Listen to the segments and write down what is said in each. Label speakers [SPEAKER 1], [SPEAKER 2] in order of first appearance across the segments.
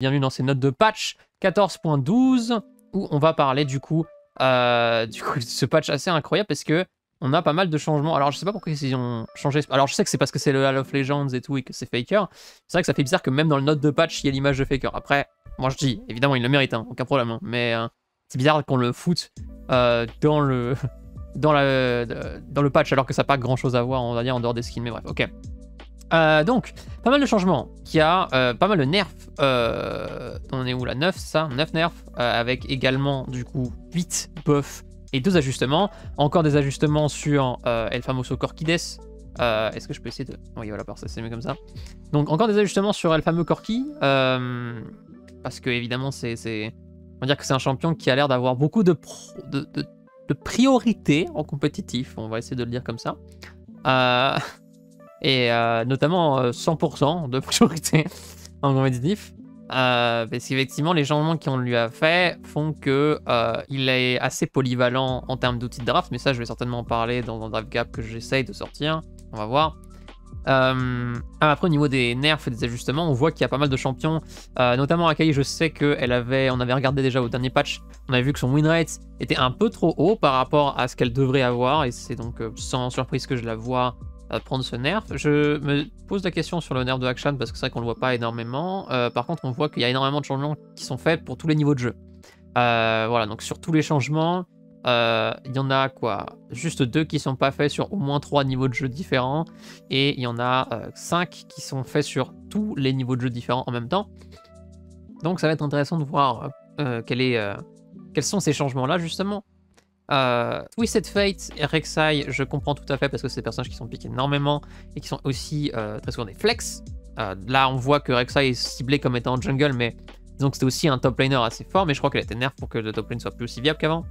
[SPEAKER 1] Bienvenue dans ces notes de patch 14.12 où on va parler du coup, euh, du coup de ce patch assez incroyable parce que on a pas mal de changements. Alors je sais pas pourquoi ils ont changé. Alors je sais que c'est parce que c'est le Hall of Legends et tout et que c'est Faker. C'est vrai que ça fait bizarre que même dans le note de patch il y a l'image de Faker. Après, moi je dis, évidemment il le mérite, hein, aucun problème. hein. mais euh, c'est bizarre qu'on le foute euh, dans le dans, la, dans le patch alors que ça n'a pas grand chose à voir, on va en dehors des skins. Mais bref, ok. Euh, donc, pas mal de changements. Qui a euh, pas mal de nerfs. Euh, on est où là? 9, ça? 9 nerfs. euh, avec également, du coup, 8 buffs et 2 ajustements. Encore des ajustements sur El Famoso Corquides. Est-ce que je peux essayer de. Oui, voilà, ça c'est mieux comme ça. Donc, encore des ajustements sur El Fameux Corki. parce que, évidemment, c'est. On va dire que c'est un champion qui a l'air d'avoir beaucoup de, pro- de, de priorité en compétitif. On va essayer de le dire comme ça. Euh, et euh, notamment euh, 100% de priorité en compétitif. Euh, parce qu'effectivement, les changements qu'on lui a fait font que euh, il est assez polyvalent en termes d'outils de draft, mais ça, je vais certainement en parler dans un draft gap que j'essaye de sortir. On va voir. Euh, après, au niveau des nerfs et des ajustements, on voit qu'il y a pas mal de champions, euh, notamment Akai. Je sais qu'elle avait, avait regardé déjà au dernier patch, on avait vu que son win rate était un peu trop haut par rapport à ce qu'elle devrait avoir, et c'est donc euh, sans surprise que je la vois euh, prendre ce nerf. Je me pose la question sur le nerf de Action parce que c'est vrai qu'on le voit pas énormément. Euh, par contre, on voit qu'il y a énormément de changements qui sont faits pour tous les niveaux de jeu. Euh, voilà, donc sur tous les changements, euh, il y en a quoi Juste deux qui sont pas faits sur au moins trois niveaux de jeu différents. Et il y en a cinq qui sont faits sur tous les niveaux de jeu différents en même temps. Donc ça va être intéressant de voir quels sont ces changements-là justement. Euh, Twisted Fate et Rek'Sai, je comprends tout à fait parce que c'est des personnages qui sont piqués énormément et qui sont aussi très souvent des flex. Euh, là, on voit que Rek'Sai est ciblé comme étant en jungle, mais que c'était aussi un top laner assez fort, mais je crois qu'elle a été nerf pour que le top lane soit plus aussi viable qu'avant.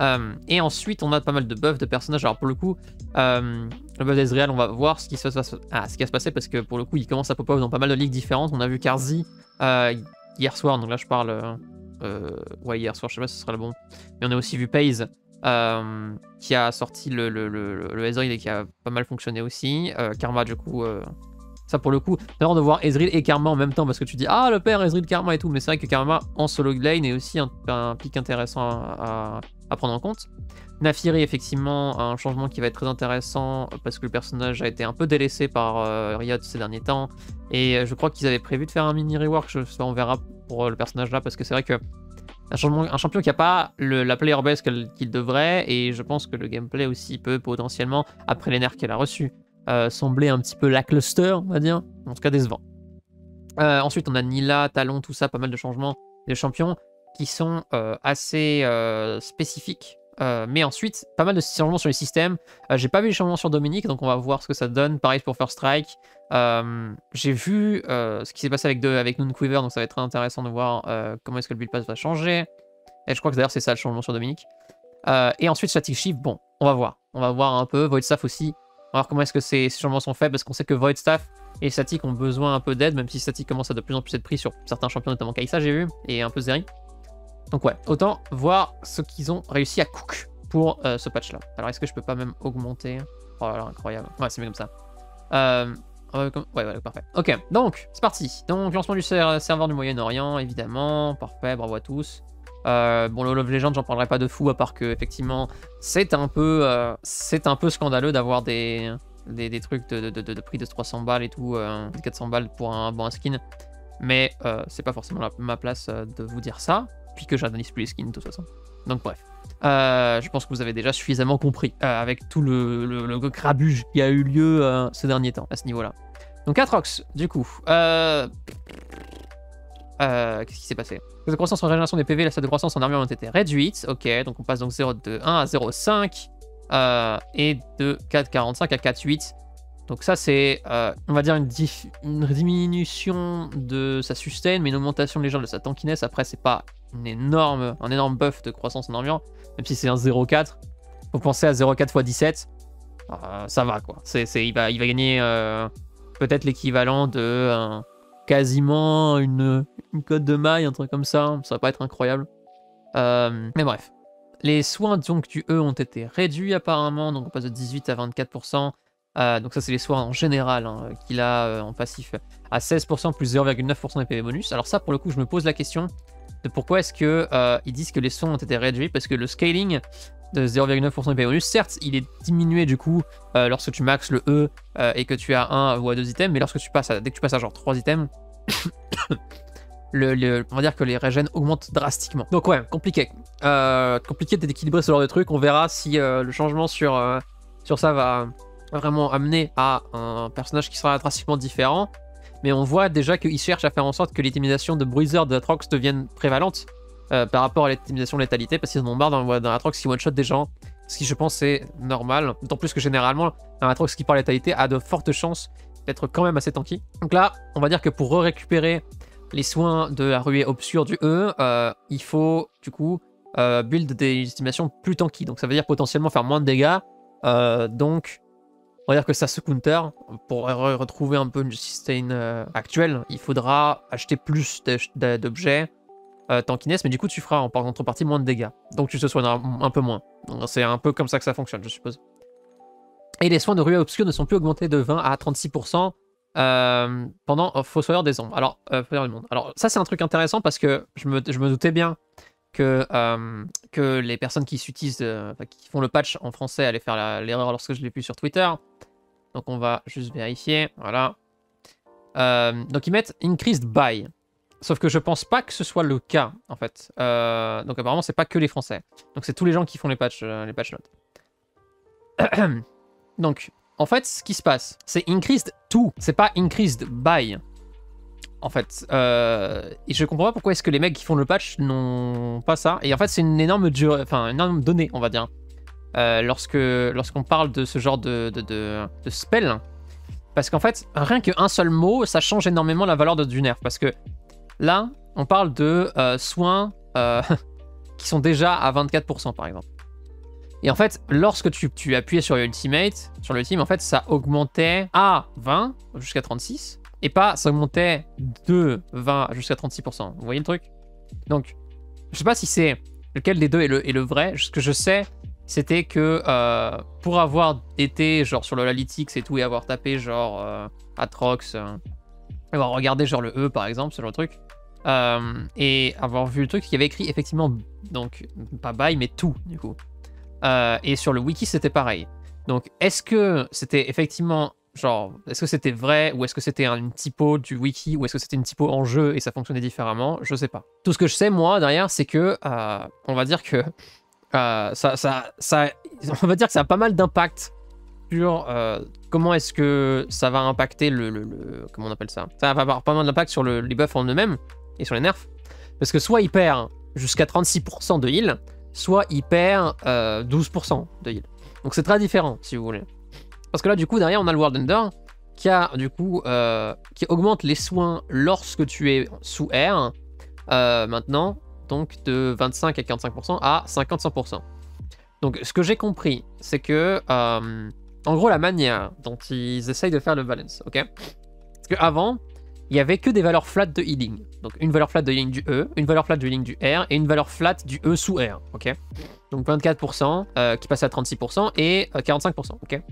[SPEAKER 1] Euh, et ensuite, on a pas mal de buffs de personnages. Alors pour le coup, euh, le buff d'Ezreal, on va voir ce qui, se passe, ah, ce qui va se passer parce que pour le coup, il commence à pop-up dans pas mal de ligues différentes. On a vu Karzi hier soir, donc là je parle. Euh, ouais, hier soir, je sais pas ce sera le bon. Mais on a aussi vu Paze euh, qui a sorti le, le, le, Ezreal et qui a pas mal fonctionné aussi. Euh, Karma, du coup, ça pour le coup, marrant de voir Ezreal et Karma en même temps parce que tu dis ah le père Ezreal Karma et tout, mais c'est vrai que Karma en solo lane est aussi un, pic intéressant à prendre en compte. Nafiri, effectivement, un changement qui va être très intéressant parce que le personnage a été un peu délaissé par euh, Riot ces derniers temps. Et euh, je crois qu'ils avaient prévu de faire un mini rework, je on verra pour euh, le personnage là parce que c'est vrai que un, champion qui a pas la player base qu'il devrait, et je pense que le gameplay aussi peut potentiellement, après les nerfs qu'elle a reçus, sembler un petit peu lackluster, on va dire, en tout cas décevant. Ensuite, on a Nila, Talon, tout ça, pas mal de changements des champions qui sont assez spécifiques. Euh, mais ensuite, pas mal de changements sur les systèmes. Euh, J'ai pas vu les changements sur Dominique, donc on va voir ce que ça donne. Pareil pour First Strike. Euh, J'ai vu ce qui s'est passé avec, deux, avec Noonquiver, donc ça va être très intéressant de voir comment est-ce que le build pass va changer. Et je crois que d'ailleurs c'est ça le changement sur Dominique. Et ensuite, Static Shift, bon, on va voir. On va voir un peu. Void Staff aussi. On va voir comment est-ce que ces, ces changements sont faits, parce qu'on sait que Void Staff et Static ont besoin un peu d'aide, même si Static commence à de plus en plus être pris sur certains champions, notamment Kaisa, j'ai vu, et un peu Zeri. Donc ouais, autant voir ce qu'ils ont réussi à cook pour euh, ce patch-là. Alors est-ce que je peux pas même augmenter? Oh là là, incroyable. Ouais, c'est mieux comme ça. Euh, ouais, ouais, parfait. Ok, donc, c'est parti. Donc, lancement du ser- serveur du Moyen-Orient, évidemment. Parfait, bravo à tous. Euh, bon, le Love Legend, j'en parlerai pas de fou, à part que, effectivement, c'est un peu, euh, c'est un peu scandaleux d'avoir des, des, des trucs de, de- de- prix de 300 balles et tout, euh, de 400 balles pour un bon skin. Mais euh, c'est pas forcément ma place de vous dire ça, puisque j'analyse plus les skins de toute façon. Donc, bref. Euh, je pense que vous avez déjà suffisamment compris euh, avec tout le, le, grabuge qui a eu lieu euh, ces derniers temps à ce niveau-là. Donc Atrox, du coup. Euh... Qu'est-ce qui s'est passé? La croissance en régénération des PV, la salle de croissance en armure ont été réduites. Ok, donc on passe donc 0 de 1 à 0,5 euh, et de 4,45 à 4,8. Donc ça c'est, on va dire, une diminution de sa sustain, mais une augmentation légère de sa tankiness. Après, c'est pas une énorme, un énorme buff de croissance en armure, même si c'est un 0,4. Faut penser à 0,4 x 17. Euh, ça va quoi. C'est, il, va, il va gagner euh, peut-être l'équivalent de euh, quasiment une, une cote de maille, un truc comme ça. Ça va pas être incroyable. Euh, mais bref. Les soins donc du E ont été réduits apparemment, donc on passe de 18 à 24%. Euh, donc ça c'est les soins en général hein, qu'il a en passif à 16% plus 0,9% des PV bonus. Alors ça pour le coup je me pose la question pourquoi est-ce que euh, ils disent que les soins ont été réduits parce que le scaling de 0,9% des PV bonus, certes il est diminué du coup lorsque tu maxes le E et que tu as un ou deux items, mais lorsque tu passes à, dès que tu passes à genre 3 items, on va dire que les régènes augmentent drastiquement. Donc ouais, compliqué. compliqué d'équilibrer ce genre de truc. On verra si le changement sur ça va, vraiment amener à un personnage qui sera drastiquement différent. Mais on voit déjà qu'il cherche à faire en sorte que l'utilisation de Bruiser de Atrox devienne prévalente euh, par rapport à l'utilisation de létalité, parce qu'ils ont marre dans Atrox qui one-shot des gens, ce qui je pense est normal, d'autant plus que généralement un Atrox qui parle létalité a de fortes chances d'être quand même assez tanky. Donc là, on va dire que pour récupérer les soins de la ruée obscure du E, euh, il faut du coup euh, build des estimations plus tanky. Donc ça veut dire potentiellement faire moins de dégâts. donc on va dire que ça se counter. Pour retrouver un peu une sustain euh, actuelle, il faudra acheter plus d'objets euh, tankiness, mais du coup tu feras en contrepartie moins de dégâts. Donc tu te soigneras un peu moins. C'est un peu comme ça que ça fonctionne, je suppose. Et les soins de ruée obscure ne sont plus augmentés de 20 à 36% euh, pendant Fossoyeur des ombres. Alors, du monde. Alors ça c'est un truc intéressant parce que je me doutais bien que, que les personnes qui s'utilisent, qui font le patch en français allaient faire l'erreur lorsque je l'ai vu sur Twitter. Donc on va juste vérifier. Voilà. Euh, donc ils mettent increased by. Sauf que je pense pas que ce soit le cas, en fait. Euh, donc apparemment, c'est pas que les Français. Donc c'est tous les gens qui font les patch, euh, les patch notes. donc, en fait, ce qui se passe, c'est increased to. C'est pas increased by. En fait. et je comprends pas pourquoi est-ce que les mecs qui font le patch n'ont pas ça. Et en fait, c'est une énorme, enfin, une énorme donnée, on va dire. Euh, lorsque lorsqu'on parle de ce genre de, de, spell. Parce qu'en fait, rien qu'un seul mot, ça change énormément la valeur de, du nerf. Parce que là, on parle de euh, soins euh, qui sont déjà à 24% par exemple. Et en fait, lorsque tu, tu appuyais sur Ultimate, sur le team, en fait, ça augmentait à 20 jusqu'à 36. Et pas, ça augmentait de 20 jusqu'à 36%. Vous voyez le truc? Donc, je sais pas si c'est lequel des deux est le, est le vrai. Ce que je sais, c'était que euh, pour avoir été genre sur le Lalytics et tout et avoir tapé genre euh, Atrox, euh, avoir regardé genre le E par exemple, ce genre de truc, et avoir vu le truc qui avait écrit effectivement, donc pas bye mais tout du coup. et sur le wiki c'était pareil. Donc est-ce que c'était effectivement genre, est-ce que c'était vrai ou est-ce que c'était une typo du wiki ou est-ce que c'était une typo en jeu et ça fonctionnait différemment? Je sais pas. Tout ce que je sais moi derrière c'est que on va dire que euh, ça, ça, ça, on va dire que ça a pas mal d'impact sur euh, comment est-ce que ça va impacter le, le, Comment on appelle ça? Ça va avoir pas mal d'impact sur le, les buffs en eux-mêmes et sur les nerfs. Parce que soit il perd jusqu'à 36% de heal, soit il perd 12% euh, de heal. Donc c'est très différent si vous voulez. Parce que là, du coup, derrière, on a le World Ender coup qui augmente les soins lorsque tu es sous air. maintenant, donc de 25 à 45% à 50-100%. Donc ce que j'ai compris, c'est que, euh, en gros, la manière dont ils essayent de faire le balance, ok? Parce qu'avant, il y avait que des valeurs flat de healing. Donc une valeur flat de healing du E, une valeur flat de healing du R et une valeur flat du E sous R, ok? Donc 24% euh, qui passe à 36% et 45%, euh, ok?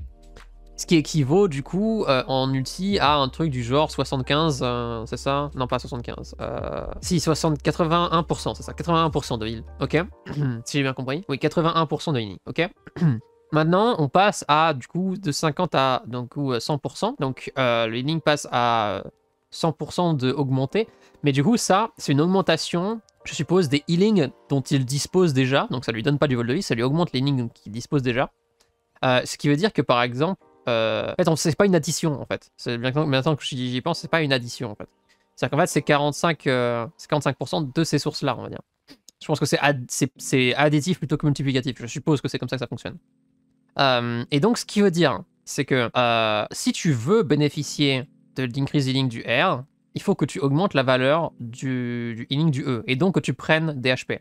[SPEAKER 1] Ce qui équivaut du coup euh, en ulti à un truc du genre 75, euh, c'est ça? Non, pas 75. Euh... Si, 60, 81%, c'est ça, 81% de heal. Ok Si j'ai bien compris. Oui, 81% de healing. Ok Maintenant, on passe à du coup de 50 à donc, 100%. Donc le healing passe à 100% de augmenté. Mais du coup, ça, c'est une augmentation je suppose, des healings dont il dispose déjà. Donc ça lui donne pas du vol de vie, ça lui augmente les healings qu'il dispose déjà. ce qui veut dire que par exemple, euh, en fait, c'est pas une addition en fait. Maintenant que j'y pense, c'est pas une addition en fait. C'est-à-dire qu'en fait, c'est 45, 45% euh, de ces sources-là, on va dire. Je pense que c'est additif plutôt que multiplicatif. Je suppose que c'est comme ça que ça fonctionne. Euh, et donc, ce qui veut dire, c'est que si tu veux bénéficier de l'increase healing du R, il faut que tu augmentes la valeur du, du healing du E, et donc que tu prennes des HP.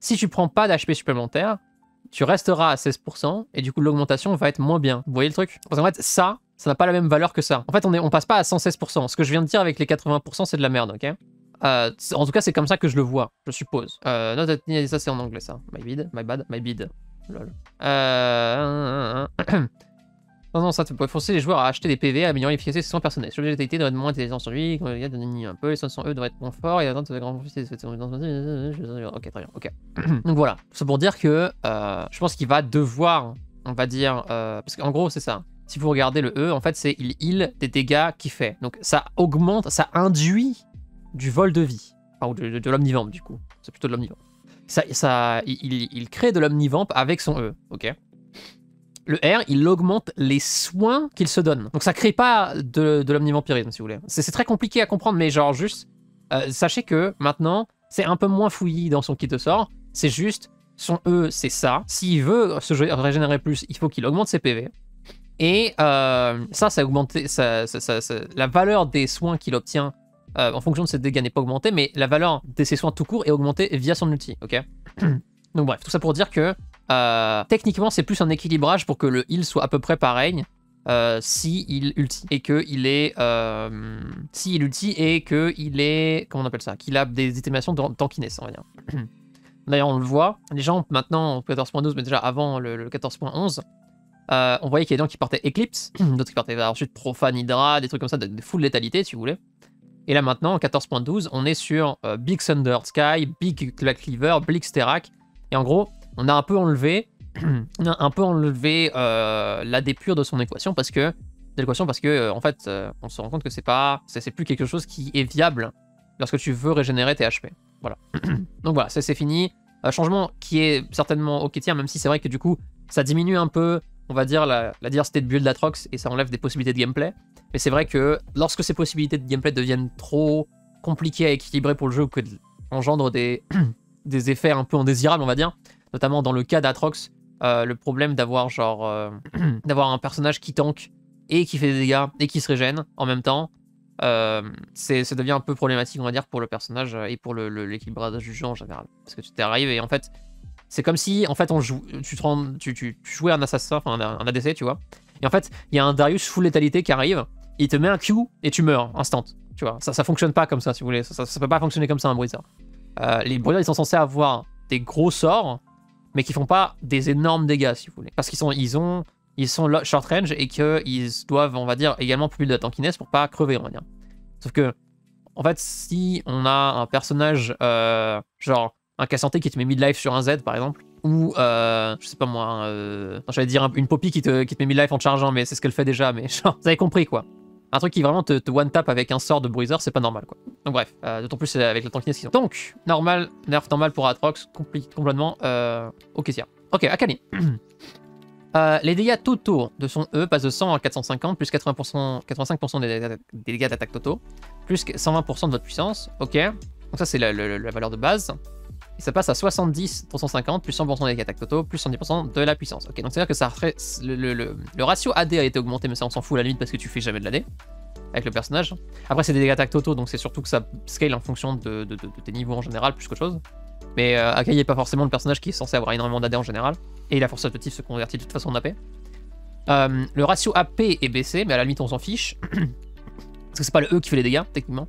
[SPEAKER 1] Si tu prends pas d'HP supplémentaires, tu resteras à 16% et du coup l'augmentation va être moins bien. Vous voyez le truc? Qu'en fait, ça, ça n'a pas la même valeur que ça. En fait, on, est, on passe pas à 116%. Ce que je viens de dire avec les 80%, c'est de la merde, ok? Euh, En tout cas, c'est comme ça que je le vois, je suppose. Euh, non, ça c'est en anglais, ça. My bid, my bad, my bid. Lol. Euh... Non, non, ça, tu peux forcer les joueurs à acheter des PV, à améliorer l'efficacité de ses soins personnels. Sur létalité devrait être moins intelligent sur lui, il y a un peu, les soins sont eux devraient être moins forts, et la de grand Ok, très bien, ok. Donc voilà, c'est pour dire que euh, je pense qu'il va devoir, on va dire, euh, parce qu'en gros, c'est ça. Si vous regardez le E, en fait, c'est il heal des dégâts qu'il fait. Donc ça augmente, ça induit du vol de vie. Enfin, ou de, de, l'omnivamp, du coup. C'est plutôt de l'omnivamp. Ça, ça, il, il crée de l'omnivamp avec son E, ok le R, il augmente les soins qu'il se donne. Donc ça crée pas de, de l'omnivampirisme, si vous voulez. C'est très compliqué à comprendre, mais genre juste, euh, sachez que maintenant, c'est un peu moins fouillis dans son kit de sort. C'est juste, son E, c'est ça. S'il veut se régénérer plus, il faut qu'il augmente ses PV. Et euh, ça, ça a augmenté, ça, la valeur des soins qu'il obtient euh, en fonction de ses dégâts n'est pas augmentée, mais la valeur de ses soins tout court est augmentée via son ulti, ok? Donc bref, tout ça pour dire que euh, techniquement, c'est plus un équilibrage pour que le heal soit à peu près pareil. Euh, si il ulti et que il est euh, si il ulti et que il est comment on appelle ça qu'il a des estimations de tankiness on va dire. D'ailleurs on le voit. Les gens maintenant 14.12 mais déjà avant le, 14.11 on voyait qu'il y a des gens qui partaient Eclipse d'autres qui partaient ensuite Profane Hydra des trucs comme ça de, de full létalité si vous voulez. Et là maintenant en 14.12 on est sur Big Thunder Sky Big Cleaver Blixterak et en gros on a un peu enlevé, euh, la dépure de son équation parce que l'équation parce que euh, en fait euh, on se rend compte que c'est pas c'est plus quelque chose qui est viable lorsque tu veux régénérer tes HP. Voilà. Donc voilà, c'est fini. changement qui est certainement ok tiens même si c'est vrai que du coup ça diminue un peu on va dire la, diversité de build d'Atrox et ça enlève des possibilités de gameplay. Mais c'est vrai que lorsque ces possibilités de gameplay deviennent trop compliquées à équilibrer pour le jeu ou que engendrent des effets un peu indésirables on va dire, notamment dans le cas d'Atrox, euh, le problème d'avoir genre euh, d'avoir un personnage qui tank et qui fait des dégâts et qui se régène en même temps, euh, ça devient un peu problématique on va dire pour le personnage et pour l'équilibrage du jeu en général. Parce que tu t'arrives et en fait c'est comme si en fait on joue, tu, jouais un assassin, enfin un, ADC tu vois, et en fait il y a un Darius full létalité qui arrive, il te met un Q et tu meurs instant, tu vois. Ça ça fonctionne pas comme ça si vous voulez, ça, ça, peut pas fonctionner comme ça un bruiser. les bruiseurs ils sont censés avoir des gros sorts mais qui font pas des énormes dégâts, si vous voulez. Parce qu'ils sont, ils ont, ils sont short range et qu'ils doivent, on va dire, également publier de tankiness pour pas crever, on va dire. Sauf que, en fait, si on a un personnage, euh, genre un cassanté qui te met mid-life sur un Z, par exemple, ou, euh, je sais pas moi, euh, j'allais dire une Poppy qui te, qui te met mid-life en chargeant, mais c'est ce qu'elle fait déjà, mais genre, vous avez compris, quoi. Un truc qui vraiment te, one-tap avec un sort de bruiser, c'est pas normal, quoi. Donc bref, euh, d'autant plus avec la tankiness qu'ils ont. Donc, normal, nerf normal pour Atrox, complètement euh, ok, tiens. Ok, Akali. Euh, les dégâts totaux de son E passent de 100 à 450, plus 80%, 85% des, dégâts d'attaque totaux, plus 120% de votre puissance. Ok, donc ça c'est la, valeur de base. Et ça passe à 70, 350, plus 100% des d'attaque totaux, plus 110% de la puissance. Ok, donc c'est-à-dire que ça le, le, ratio AD a été augmenté, mais ça on s'en fout à la limite parce que tu fais jamais de l'AD avec le personnage. Après, c'est des dégâts d'attaque totaux, donc c'est surtout que ça scale en fonction de, tes niveaux en général, plus qu'autre chose. Mais euh, Akai n'est pas forcément le personnage qui est censé avoir énormément d'AD en général, et la force adaptative se convertit de toute façon en AP. Euh, le ratio AP est baissé, mais à la limite on s'en fiche, parce que c'est pas le E qui fait les dégâts, techniquement.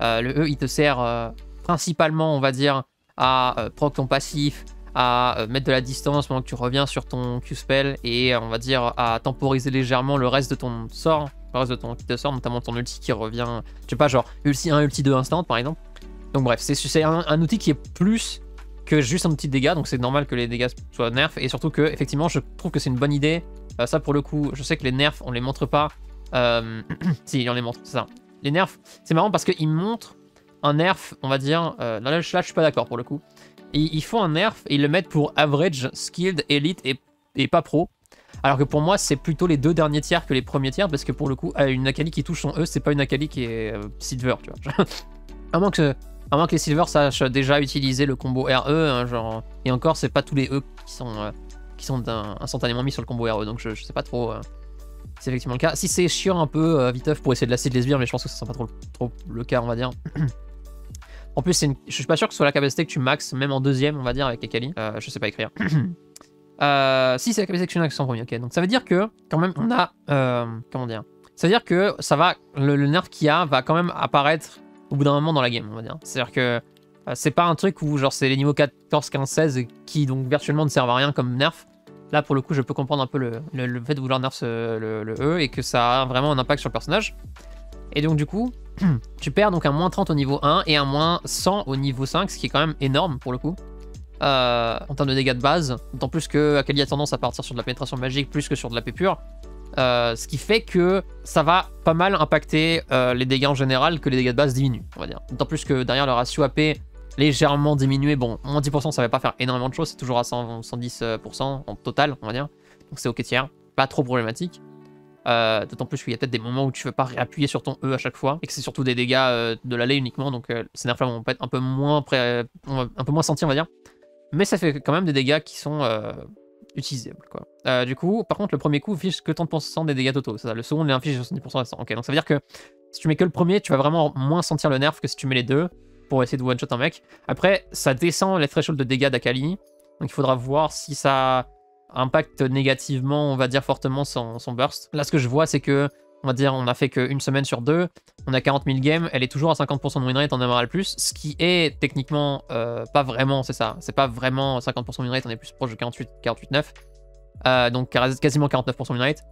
[SPEAKER 1] Euh, le E, il te sert euh, principalement, on va dire, à proc ton passif, à mettre de la distance pendant que tu reviens sur ton Q-spell, et on va dire à temporiser légèrement le reste de ton sort, le reste de ton kit de sort, notamment ton ulti qui revient, je sais pas, genre ulti 1, ulti 2 instant par exemple. Donc bref, c'est un, outil qui est plus que juste un petit dégât, donc c'est normal que les dégâts soient nerfs, et surtout que, effectivement, je trouve que c'est une bonne idée. Euh, ça, pour le coup, je sais que les nerfs, on les montre pas. Euh... si, on les montre, c'est ça. Les nerfs, c'est marrant parce qu'ils montrent un nerf, on va dire. Euh, là, je suis pas d'accord pour le coup. Ils, font un nerf et ils le mettent pour average, skilled, elite et, et pas pro. Alors que pour moi, c'est plutôt les deux derniers tiers que les premiers tiers, parce que pour le coup, une Akali qui touche son E, c'est pas une Akali qui est euh, Silver, tu vois. à, moins que, à que les Silver sachent déjà utiliser le combo RE, hein, genre. Et encore, c'est pas tous les E qui sont, euh, qui sont instantanément mis sur le combo RE, donc je, sais pas trop. Euh, c'est effectivement le cas. Si c'est chiant un peu, viteuf pour essayer de lasser les mais je pense que ça sera pas trop le cas, on va dire. en plus, une... je suis pas sûr que ce soit la capacité que tu max, même en deuxième, on va dire, avec Akali. je sais pas écrire. Euh, si, c'est la capacité que en premier, ok. Donc ça veut dire que, quand même, on a... Euh, comment dire? Ça veut dire que ça va... Le, nerf qu'il y a va quand même apparaître au bout d'un moment dans la game, on va dire. C'est-à-dire que euh, c'est pas un truc où, genre, c'est les niveaux 14, 15, 16 qui, donc, virtuellement ne servent à rien comme nerf. Là, pour le coup, je peux comprendre un peu le, le- fait de vouloir nerf le, le E et que ça a vraiment un impact sur le personnage. Et donc, du coup, tu perds donc un moins 30 au niveau 1 et un moins 100 au niveau 5, ce qui est quand même énorme pour le coup. Euh, en termes de dégâts de base, d'autant plus que Akali a tendance à partir sur de la pénétration magique plus que sur de la pure. Euh, ce qui fait que ça va pas mal impacter euh, les dégâts en général, que les dégâts de base diminuent, on va dire. D'autant plus que derrière le ratio AP légèrement diminué, bon, moins 10%, ça va pas faire énormément de choses, c'est toujours à 100, 110% en total, on va dire. Donc c'est ok tiers, pas trop problématique. Euh, D'autant plus qu'il y a peut-être des moments où tu veux pas réappuyer sur ton E à chaque fois, et que c'est surtout des dégâts euh, de l'aller uniquement, donc ces nerfs-là vont être un peu moins un peu moins sentis, on va dire. Mais ça fait quand même des dégâts qui sont euh, utilisables, quoi. Du coup, par contre, le premier coup fiche que 30% des dégâts totaux? Le second, il inflige 70% à 100. Ok, donc ça veut dire que si tu mets que le premier, tu vas vraiment moins sentir le nerf que si tu mets les deux pour essayer de one-shot un mec. Après, ça descend les thresholds de dégâts d'Akali, donc il faudra voir si ça impacte négativement, on va dire fortement son, burst. Là, ce que je vois, c'est que, on va dire, on a fait qu'une semaine sur deux, on a 40 000 games, elle est toujours à 50% de win rate en MRL+, ce qui est techniquement euh, pas vraiment, c'est ça, c'est pas vraiment 50% win rate, on est plus proche de 48, 48, 9, Euh, donc quasiment 49% win rate,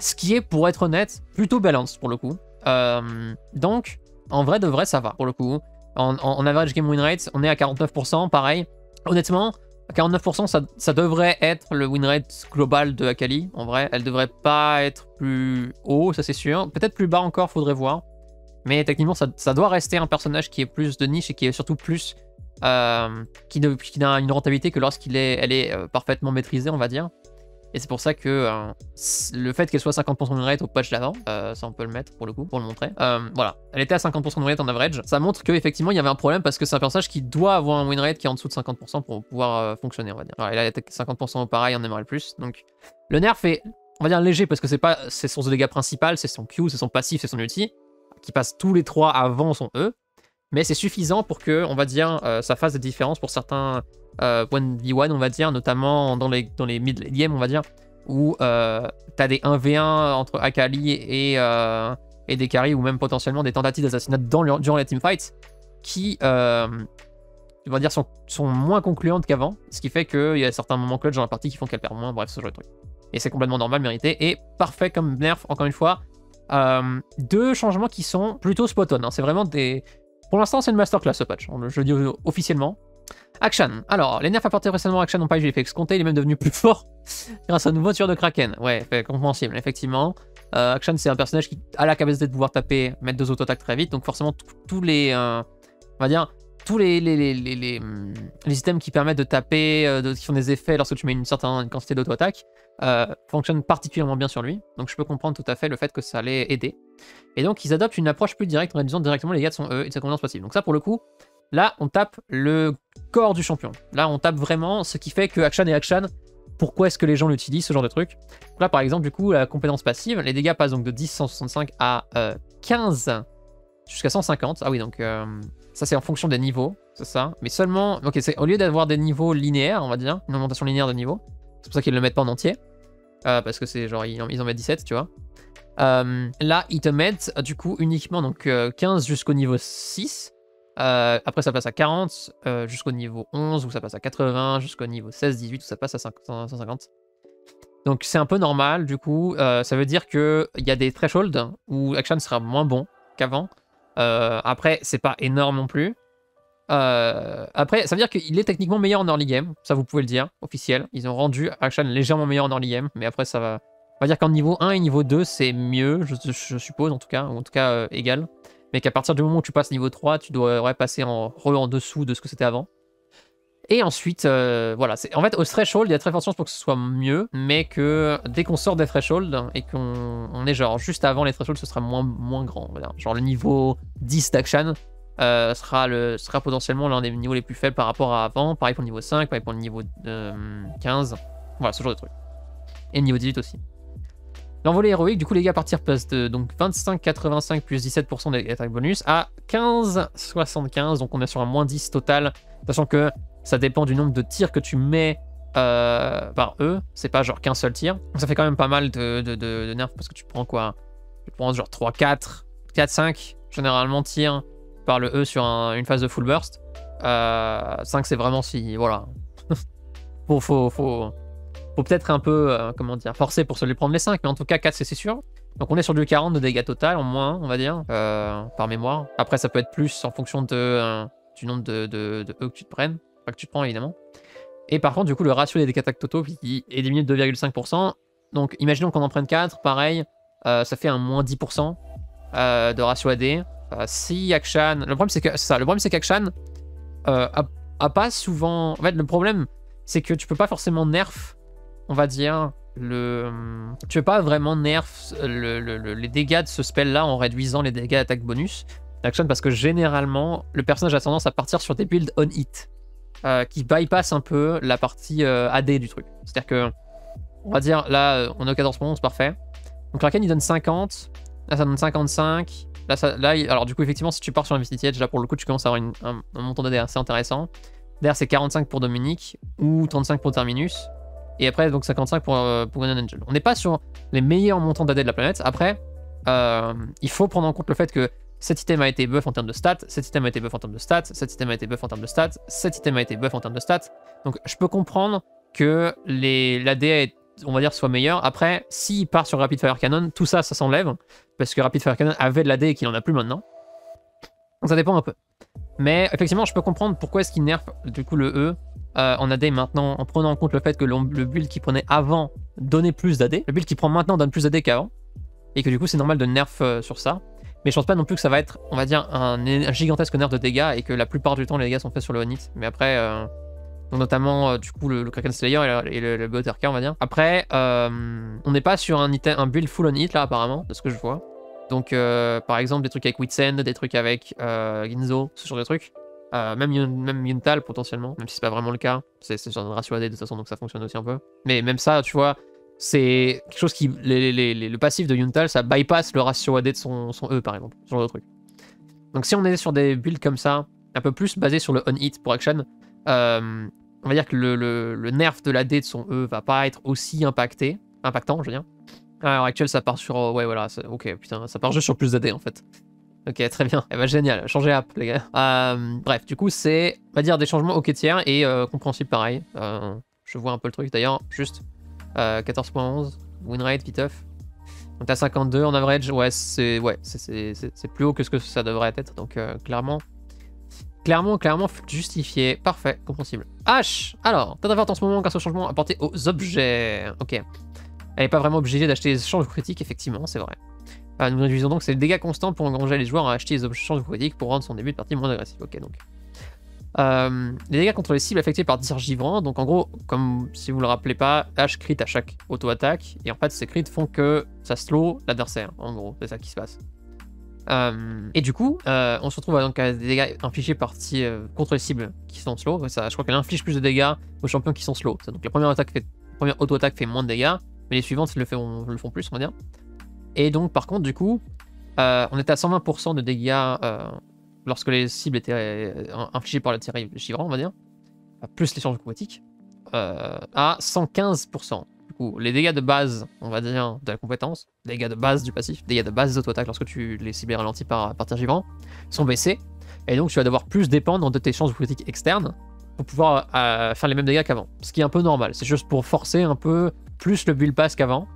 [SPEAKER 1] ce qui est, pour être honnête, plutôt balance pour le coup. Euh, donc, en vrai de vrai, ça va pour le coup. En, en- en average game win rate, on est à 49%, pareil. Honnêtement, à 49%, ça, devrait être le win rate global de Akali. En vrai, elle devrait pas être plus haut, ça c'est sûr. Peut-être plus bas encore, faudrait voir. Mais techniquement, ça, doit rester un personnage qui est plus de niche et qui est surtout plus. euh, qui, n'a une rentabilité que lorsqu'il est, est euh, parfaitement maîtrisée, on va dire. Et c'est pour ça que euh, le fait qu'elle soit 50% de win rate au patch d'avant, euh, ça on peut le mettre pour le coup, pour le montrer. Euh, voilà, elle était à 50% de win rate en average. Ça montre qu'effectivement il y avait un problème parce que c'est un personnage qui doit avoir un win rate qui est en dessous de 50% pour pouvoir fonctionner, on va dire. Alors, elle a été 50% au pareil en MRL+. Donc le nerf est, on va dire, léger parce que c'est pas c'est son dégâts principal, c'est son Q, c'est son passif, c'est son ulti, qui passe tous les trois avant son E. Mais c'est suffisant pour que, on va dire, euh, ça fasse des différences pour certains euh, 1v1, on va dire, notamment dans les, dans les mid games, on va dire, où euh, t'as des 1v1 entre Akali et, euh, et des ou même potentiellement des tentatives d'assassinat durant les teamfights, qui, on va dire, sont, sont moins concluantes qu'avant, ce qui fait qu'il y a certains moments clutch dans la partie qui font qu'elle perd moins, bref, ce genre de truc. Et c'est complètement normal, mérité, et parfait comme nerf, encore une fois. Deux changements qui sont plutôt spot-on, hein. c'est vraiment des... Pour l'instant, c'est une masterclass ce patch, je le dis officiellement. Action. Alors, les nerfs apportés récemment à Action n'ont pas eu l'effet escompté, il est même devenu plus fort grâce à un nouveau tueur de Kraken. Ouais, compréhensible, effectivement. Euh, Action, c'est un personnage qui a la capacité de pouvoir taper, mettre deux auto-attaques très vite, donc forcément, tous les. euh, on va dire. Tous les, les, les, les, les, les items qui permettent de taper, euh, de- qui font des effets lorsque tu mets une certaine quantité d'auto-attaque, euh, fonctionnent particulièrement bien sur lui. Donc je peux comprendre tout à fait le fait que ça allait aider. Et donc ils adoptent une approche plus directe en réduisant directement les dégâts de son E et de sa compétence passive. Donc ça pour le coup, là on tape le corps du champion. Là on tape vraiment ce qui fait que Action et Action, pourquoi est-ce que les gens l'utilisent, ce genre de truc? Là par exemple du coup la compétence passive, les dégâts passent donc de 10 165 à euh, 15 jusqu'à 150. Ah oui donc euh, ça c'est en fonction des niveaux, c'est ça. Mais seulement, ok c'est au lieu d'avoir des niveaux linéaires on va dire, une augmentation linéaire de niveau, c'est pour ça qu'ils le mettent pas en entier. Euh, parce que c'est genre ils en, mettent 17 tu vois. Euh, là, ils te mettent euh, du coup uniquement donc euh, 15 jusqu'au niveau 6. Euh, après, ça passe à 40 euh, jusqu'au niveau 11, où ça passe à 80, jusqu'au niveau 16, 18, où ça passe à 50 150. Donc c'est un peu normal, du coup. Ça veut dire qu'il y a des thresholds où Action sera moins bon qu'avant. Après, c'est pas énorme non plus. Euh, après, ça veut dire qu'il est techniquement meilleur en early game, ça vous pouvez le dire, officiel. Ils ont rendu Action légèrement meilleur en early game, mais après ça va, on va dire qu'en niveau 1 et niveau 2, c'est mieux, je, suppose, en tout cas, ou en tout cas euh, égal. Mais qu'à partir du moment où tu passes niveau 3, tu devrais passer en en dessous de ce que c'était avant. Et ensuite, euh, voilà. En fait, au threshold, il y a très forte chance pour que ce soit mieux, mais que dès qu'on sort des thresholds et qu'on on est genre juste avant les thresholds, ce sera moins, moins grand. Genre le niveau 10 d'action euh, sera, le, sera potentiellement l'un des niveaux les plus faibles par rapport à avant. Pareil pour le niveau 5, pareil pour le niveau euh, 15. Voilà, ce genre de truc. Et le niveau 18 aussi. L'envolée héroïque, du coup, les gars, partir passe de donc 25,85 plus 17% d'attaque bonus à 15,75. Donc, on est sur un moins 10 total. Sachant que ça dépend du nombre de tirs que tu mets euh, par eux. C'est pas genre qu'un seul tir. Donc, ça fait quand même pas mal de, de, de, de nerfs parce que tu prends quoi? Tu prends genre 3, 4, 4, 5 généralement tirs par le E sur un- une phase de full burst. Euh, 5, c'est vraiment si. Voilà. faut, faut, peut-être un peu, euh, comment dire, forcer pour se les prendre les 5, mais en tout cas 4 c'est sûr. Donc on est sur du 40 de dégâts total en moins, on va dire, euh, par mémoire. Après ça peut être plus en fonction de, euh, du nombre de, E que tu te prennes, pas que tu te prends évidemment. Et par contre du coup le ratio des dégâts totaux il est diminué de 2,5%. Donc imaginons qu'on en prenne 4, pareil, ça fait un moins 10% de ratio AD. Si Akshan, le problème c'est que ça, le problème c'est qu'Akshan a, a pas souvent... En fait le problème c'est que tu peux pas forcément nerf on va dire, le... tu veux pas vraiment nerf les dégâts de ce spell-là en réduisant les dégâts d'attaque bonus d'action parce que généralement, le personnage a tendance à partir sur des builds on-hit euh, qui bypass un peu la partie euh, AD du truc. C'est-à-dire que, on va dire, là, euh, on est au 14 c'est parfait. Donc Kraken, il donne 50. Là, ça donne 55. Là, là alors du coup, effectivement, si tu pars sur Edge, là, pour le coup, tu commences à avoir un, montant d'AD assez intéressant. Derrière, c'est 45 pour Dominique ou 35 pour Terminus. Et après, donc 55 pour, euh, pour Angel. On n'est pas sur les meilleurs montants d'AD de la planète. Après, euh, il faut prendre en compte le fait que cet item a été buff en termes de stats, cet item a été buff en termes de stats, cet item a été buff en termes de stats, cet item a été buff en termes de stats. Donc je peux comprendre que l'AD, on va dire, soit meilleur. Après, s'il part sur Rapid Fire Cannon, tout ça, ça s'enlève. Parce que Rapid Fire Cannon avait de l'AD et qu'il en a plus maintenant. Donc ça dépend un peu. Mais effectivement, je peux comprendre pourquoi est-ce qu'il nerf du coup le E euh, en AD maintenant, en prenant en compte le fait que le build qui prenait avant donnait plus d'AD. Le build qui prend maintenant donne plus d'AD qu'avant. Et que du coup, c'est normal de nerf euh, sur ça. Mais je pense pas non plus que ça va être, on va dire, un, gigantesque nerf de dégâts et que la plupart du temps, les dégâts sont faits sur le one hit. Mais après, euh, notamment, du coup, le, Kraken Slayer et le, et le, on va dire. Après, on n'est pas sur un, build full on hit là, apparemment, de ce que je vois. Donc, par exemple, des trucs avec Witsend, des trucs avec Ginzo, ce genre de trucs. Euh, même, même Yuntal potentiellement, même si c'est pas vraiment le cas. C'est sur un ratio AD de toute façon, donc ça fonctionne aussi un peu. Mais même ça, tu vois, c'est quelque chose qui. le passif de Yuntal, ça bypass le ratio AD de son, E par exemple, ce genre de truc. Donc si on est sur des builds comme ça, un peu plus basé sur le on-hit pour action, euh, on va dire que le, nerf de l'AD de son E va pas être aussi impacté, impactant, je veux dire. À l'heure actuelle, ça part sur. Ouais, voilà, ok, putain, ça part juste sur plus d'AD en fait. Ok, très bien. Eh ben, génial. Changer app, les gars. Euh, bref, du coup, c'est, on va dire, des changements ok tiers et euh, compréhensible pareil. Euh, je vois un peu le truc. D'ailleurs, juste 14.11, winrate, viteuf. Donc à 52 en average, ouais, c'est ouais, c'est plus haut que ce que ça devrait être. Donc clairement, clairement, clairement justifié. Parfait, compréhensible. H Alors, t'as d'avoir en ce moment grâce au changement apporté aux objets. Ok. Elle n'est pas vraiment obligée d'acheter des changements critiques, effectivement, c'est vrai. Ah, nous réduisons donc ces dégâts constants pour engranger les joueurs à acheter les objets critiques pour rendre son début de partie moins agressif. Ok, donc. Euh, les dégâts contre les cibles affectées par tir givrant. Donc en gros, comme si vous le rappelez pas, H crit à chaque auto-attaque. Et en fait, ces crits font que ça slow l'adversaire. En gros, c'est ça qui se passe. Euh, et du coup, euh, on se retrouve donc à des dégâts infligés par contre les cibles qui sont slow. Ça, je crois qu'elle inflige plus de dégâts aux champions qui sont slow. Donc la première, attaque fait, première auto-attaque fait moins de dégâts, mais les suivantes le, le font plus, on va dire. Et donc, par contre, du coup, euh, on était à 120% de dégâts euh, lorsque les cibles étaient euh, infligées par le tir givrant, on va dire, plus les charges aquatiques, à 115%. Les dégâts de base, on va dire, de la compétence, dégâts de base du passif, dégâts de base des auto-attaques lorsque tu les cibles ralentis par, par tir givrant, sont baissés. Et donc, tu vas devoir plus dépendre de tes chances aquatiques externes pour pouvoir faire les mêmes dégâts qu'avant. Ce qui est un peu normal. C'est juste pour forcer un peu plus le build pass qu'avant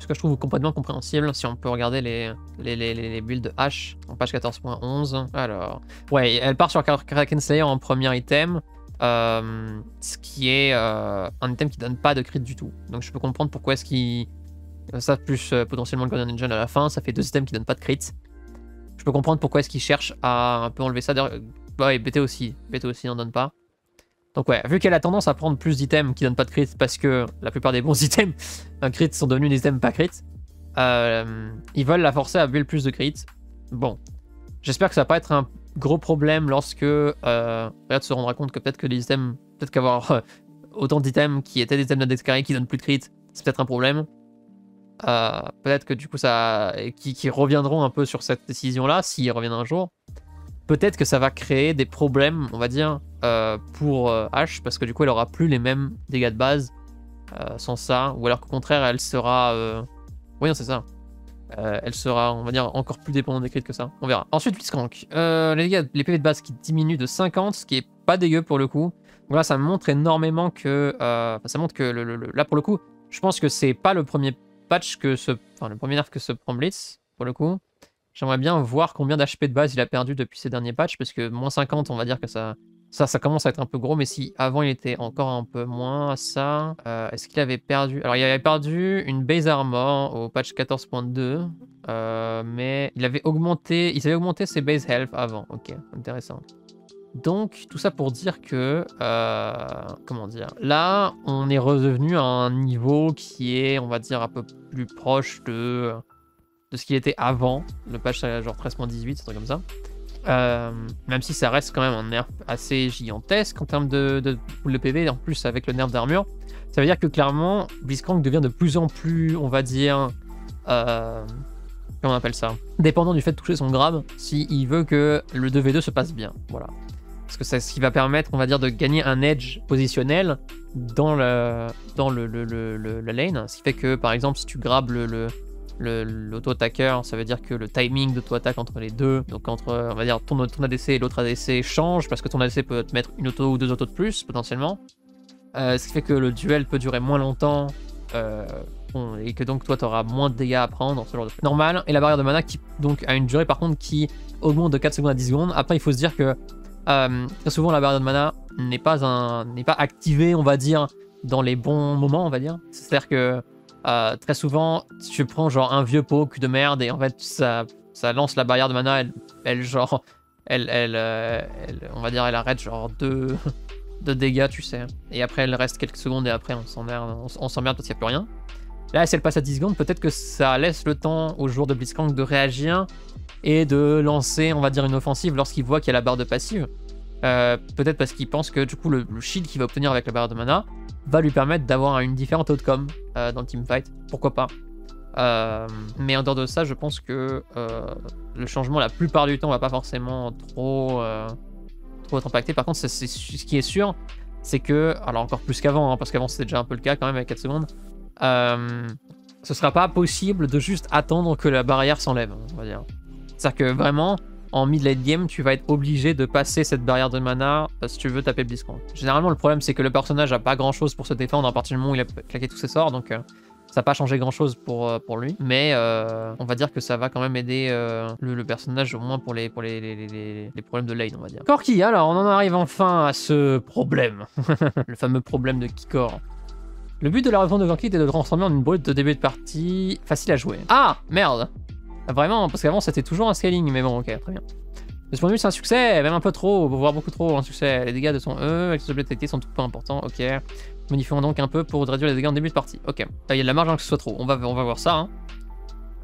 [SPEAKER 1] ce que je trouve complètement compréhensible si on peut regarder les, les, les, les H en page 14.11. Alors, ouais, elle part sur Kraken Slayer en premier item, euh, ce qui est euh, un item qui donne pas de crit du tout. Donc je peux comprendre pourquoi est-ce qu'il. Ça, plus euh, potentiellement le Guardian Engine à la fin, ça fait deux items qui donnent pas de crit. Je peux comprendre pourquoi est-ce qu'il cherche à un peu enlever ça. Ouais, BT aussi. BT aussi n'en donne pas. Donc ouais, vu qu'elle a tendance à prendre plus d'items qui donnent pas de crit parce que la plupart des bons items un crit sont devenus des items pas crit, ils veulent la forcer à build plus de crit. Bon, j'espère que ça va pas être un gros problème lorsque euh, Riot se rendra compte que peut-être que les items, peut-être qu'avoir euh, autant d'items qui étaient des items d'index carré qui donnent plus de crit, c'est peut-être un problème. Euh, peut-être que du coup ça, qui, qui reviendront un peu sur cette décision là, s'ils reviennent un jour peut-être que ça va créer des problèmes, on va dire, euh, pour H, parce que du coup, elle aura plus les mêmes dégâts de base sans ça, ou alors qu'au contraire, elle sera... Oui, c'est ça. Elle sera, on va dire, encore plus dépendante des crits que ça. On verra. Ensuite, Blitzcrank. les dégâts, les PV de base qui diminuent de 50, ce qui est pas dégueu pour le coup. Voilà, ça montre énormément que... euh, ça montre que le- le- là, pour le coup, je pense que c'est pas le premier patch que ce... Enfin, le premier nerf que se prend Blitz, pour le coup. J'aimerais bien voir combien d'HP de base il a perdu depuis ces derniers patchs, parce que moins 50, on va dire que ça... Ça, ça commence à être un peu gros, mais si avant il était encore un peu moins, ça... euh, Est-ce qu'il avait perdu... Alors, il avait perdu une base armor au patch 14.2, euh, mais il avait augmenté... Il avait augmenté ses base health avant. Ok, intéressant. Donc, tout ça pour dire que, euh, comment dire, là, on est redevenu à un niveau qui est, on va dire, un peu plus proche de, de ce qu'il était avant, le patch genre 13.18, un truc comme ça. Euh, même si ça reste quand même un nerf assez gigantesque en termes de, de de PV, en plus avec le nerf d'armure, ça veut dire que clairement, Blitzcrank devient de plus en plus, on va dire, euh, comment on appelle ça Dépendant du fait de toucher son grab, s'il veut que le 2v2 se passe bien. Voilà. Parce que c'est ce qui va permettre, on va dire, de gagner un edge positionnel dans, le, dans le, la lane. Ce qui fait que, par exemple, si tu grabes le- l'auto-attaqueur, ça veut dire que le timing d'auto-attaque entre les deux, donc entre, on va dire, ton, ton ADC et l'autre ADC change, parce que ton ADC peut te mettre une auto ou deux autos de plus, potentiellement. Euh, ce qui fait que le duel peut durer moins longtemps, euh, et que donc toi, tu auras moins de dégâts à prendre, ce genre de truc. Normal, et la barrière de mana qui, donc, a une durée, par contre, qui augmente de 4 secondes à 10 secondes. Après, il faut se dire que euh, très souvent, la barrière de mana n'est pas, pas activée, on va dire, dans les bons moments, on va dire. C'est-à-dire que euh, très souvent, tu prends genre un vieux poke de merde et en fait, ça, ça lance la barrière de mana, elle, elle genre, elle, elle, euh, on va dire, elle arrête genre deux, deux dégâts, tu sais. Et après, elle reste quelques secondes et après, on s'emmerde, on, on s'emmerde parce qu'il n'y a plus rien. Là, si elle passe à 10 secondes, peut-être que ça laisse le temps au joueur de Blitzcrank de réagir et de lancer, on va dire, une offensive lorsqu'il voit qu'il y a la barre de passive. Euh, peut-être parce qu'il pense que du coup le, shield qu'il va obtenir avec la barre de mana va lui permettre d'avoir une différente outcome euh, dans le teamfight. Pourquoi pas Euh, Mais en dehors de ça, je pense que euh, le changement la plupart du temps va pas forcément trop, trop être impacté. Par contre, ce qui est sûr, c'est que, alors encore plus qu'avant, hein, parce qu'avant c'était déjà un peu le cas quand même avec 4 secondes, ce sera pas possible de juste attendre que la barrière s'enlève, on va dire. C'est-à-dire que vraiment, en mid-late game, tu vas être obligé de passer cette barrière de mana euh, si tu veux taper Blitzcrank. Généralement, le problème, c'est que le personnage a pas grand-chose pour se défendre à partir du moment où il a claqué tous ses sorts, donc euh, ça n'a pas changé grand-chose pour, euh, pour lui. Mais on va dire que ça va quand même aider le, personnage, au moins pour les, pour les, les, les- problèmes de lane, on va dire. Corki, alors on en arrive enfin à ce problème. le fameux problème de Kikor. Le but de la réforme de Corki était de transformer en une brute de début de partie facile à jouer. Ah, merde Vraiment, parce qu'avant c'était toujours un scaling, mais bon, ok, très bien. De ce point de vue, c'est un succès, même un peu trop, voire beaucoup trop un succès. Les dégâts de son E avec ses objets détectés sont tout pas importants, ok. Modifions donc un peu pour réduire les dégâts en début de partie. Ok, il y a de la marge avant que ce soit trop, on va, on va voir ça. Hein.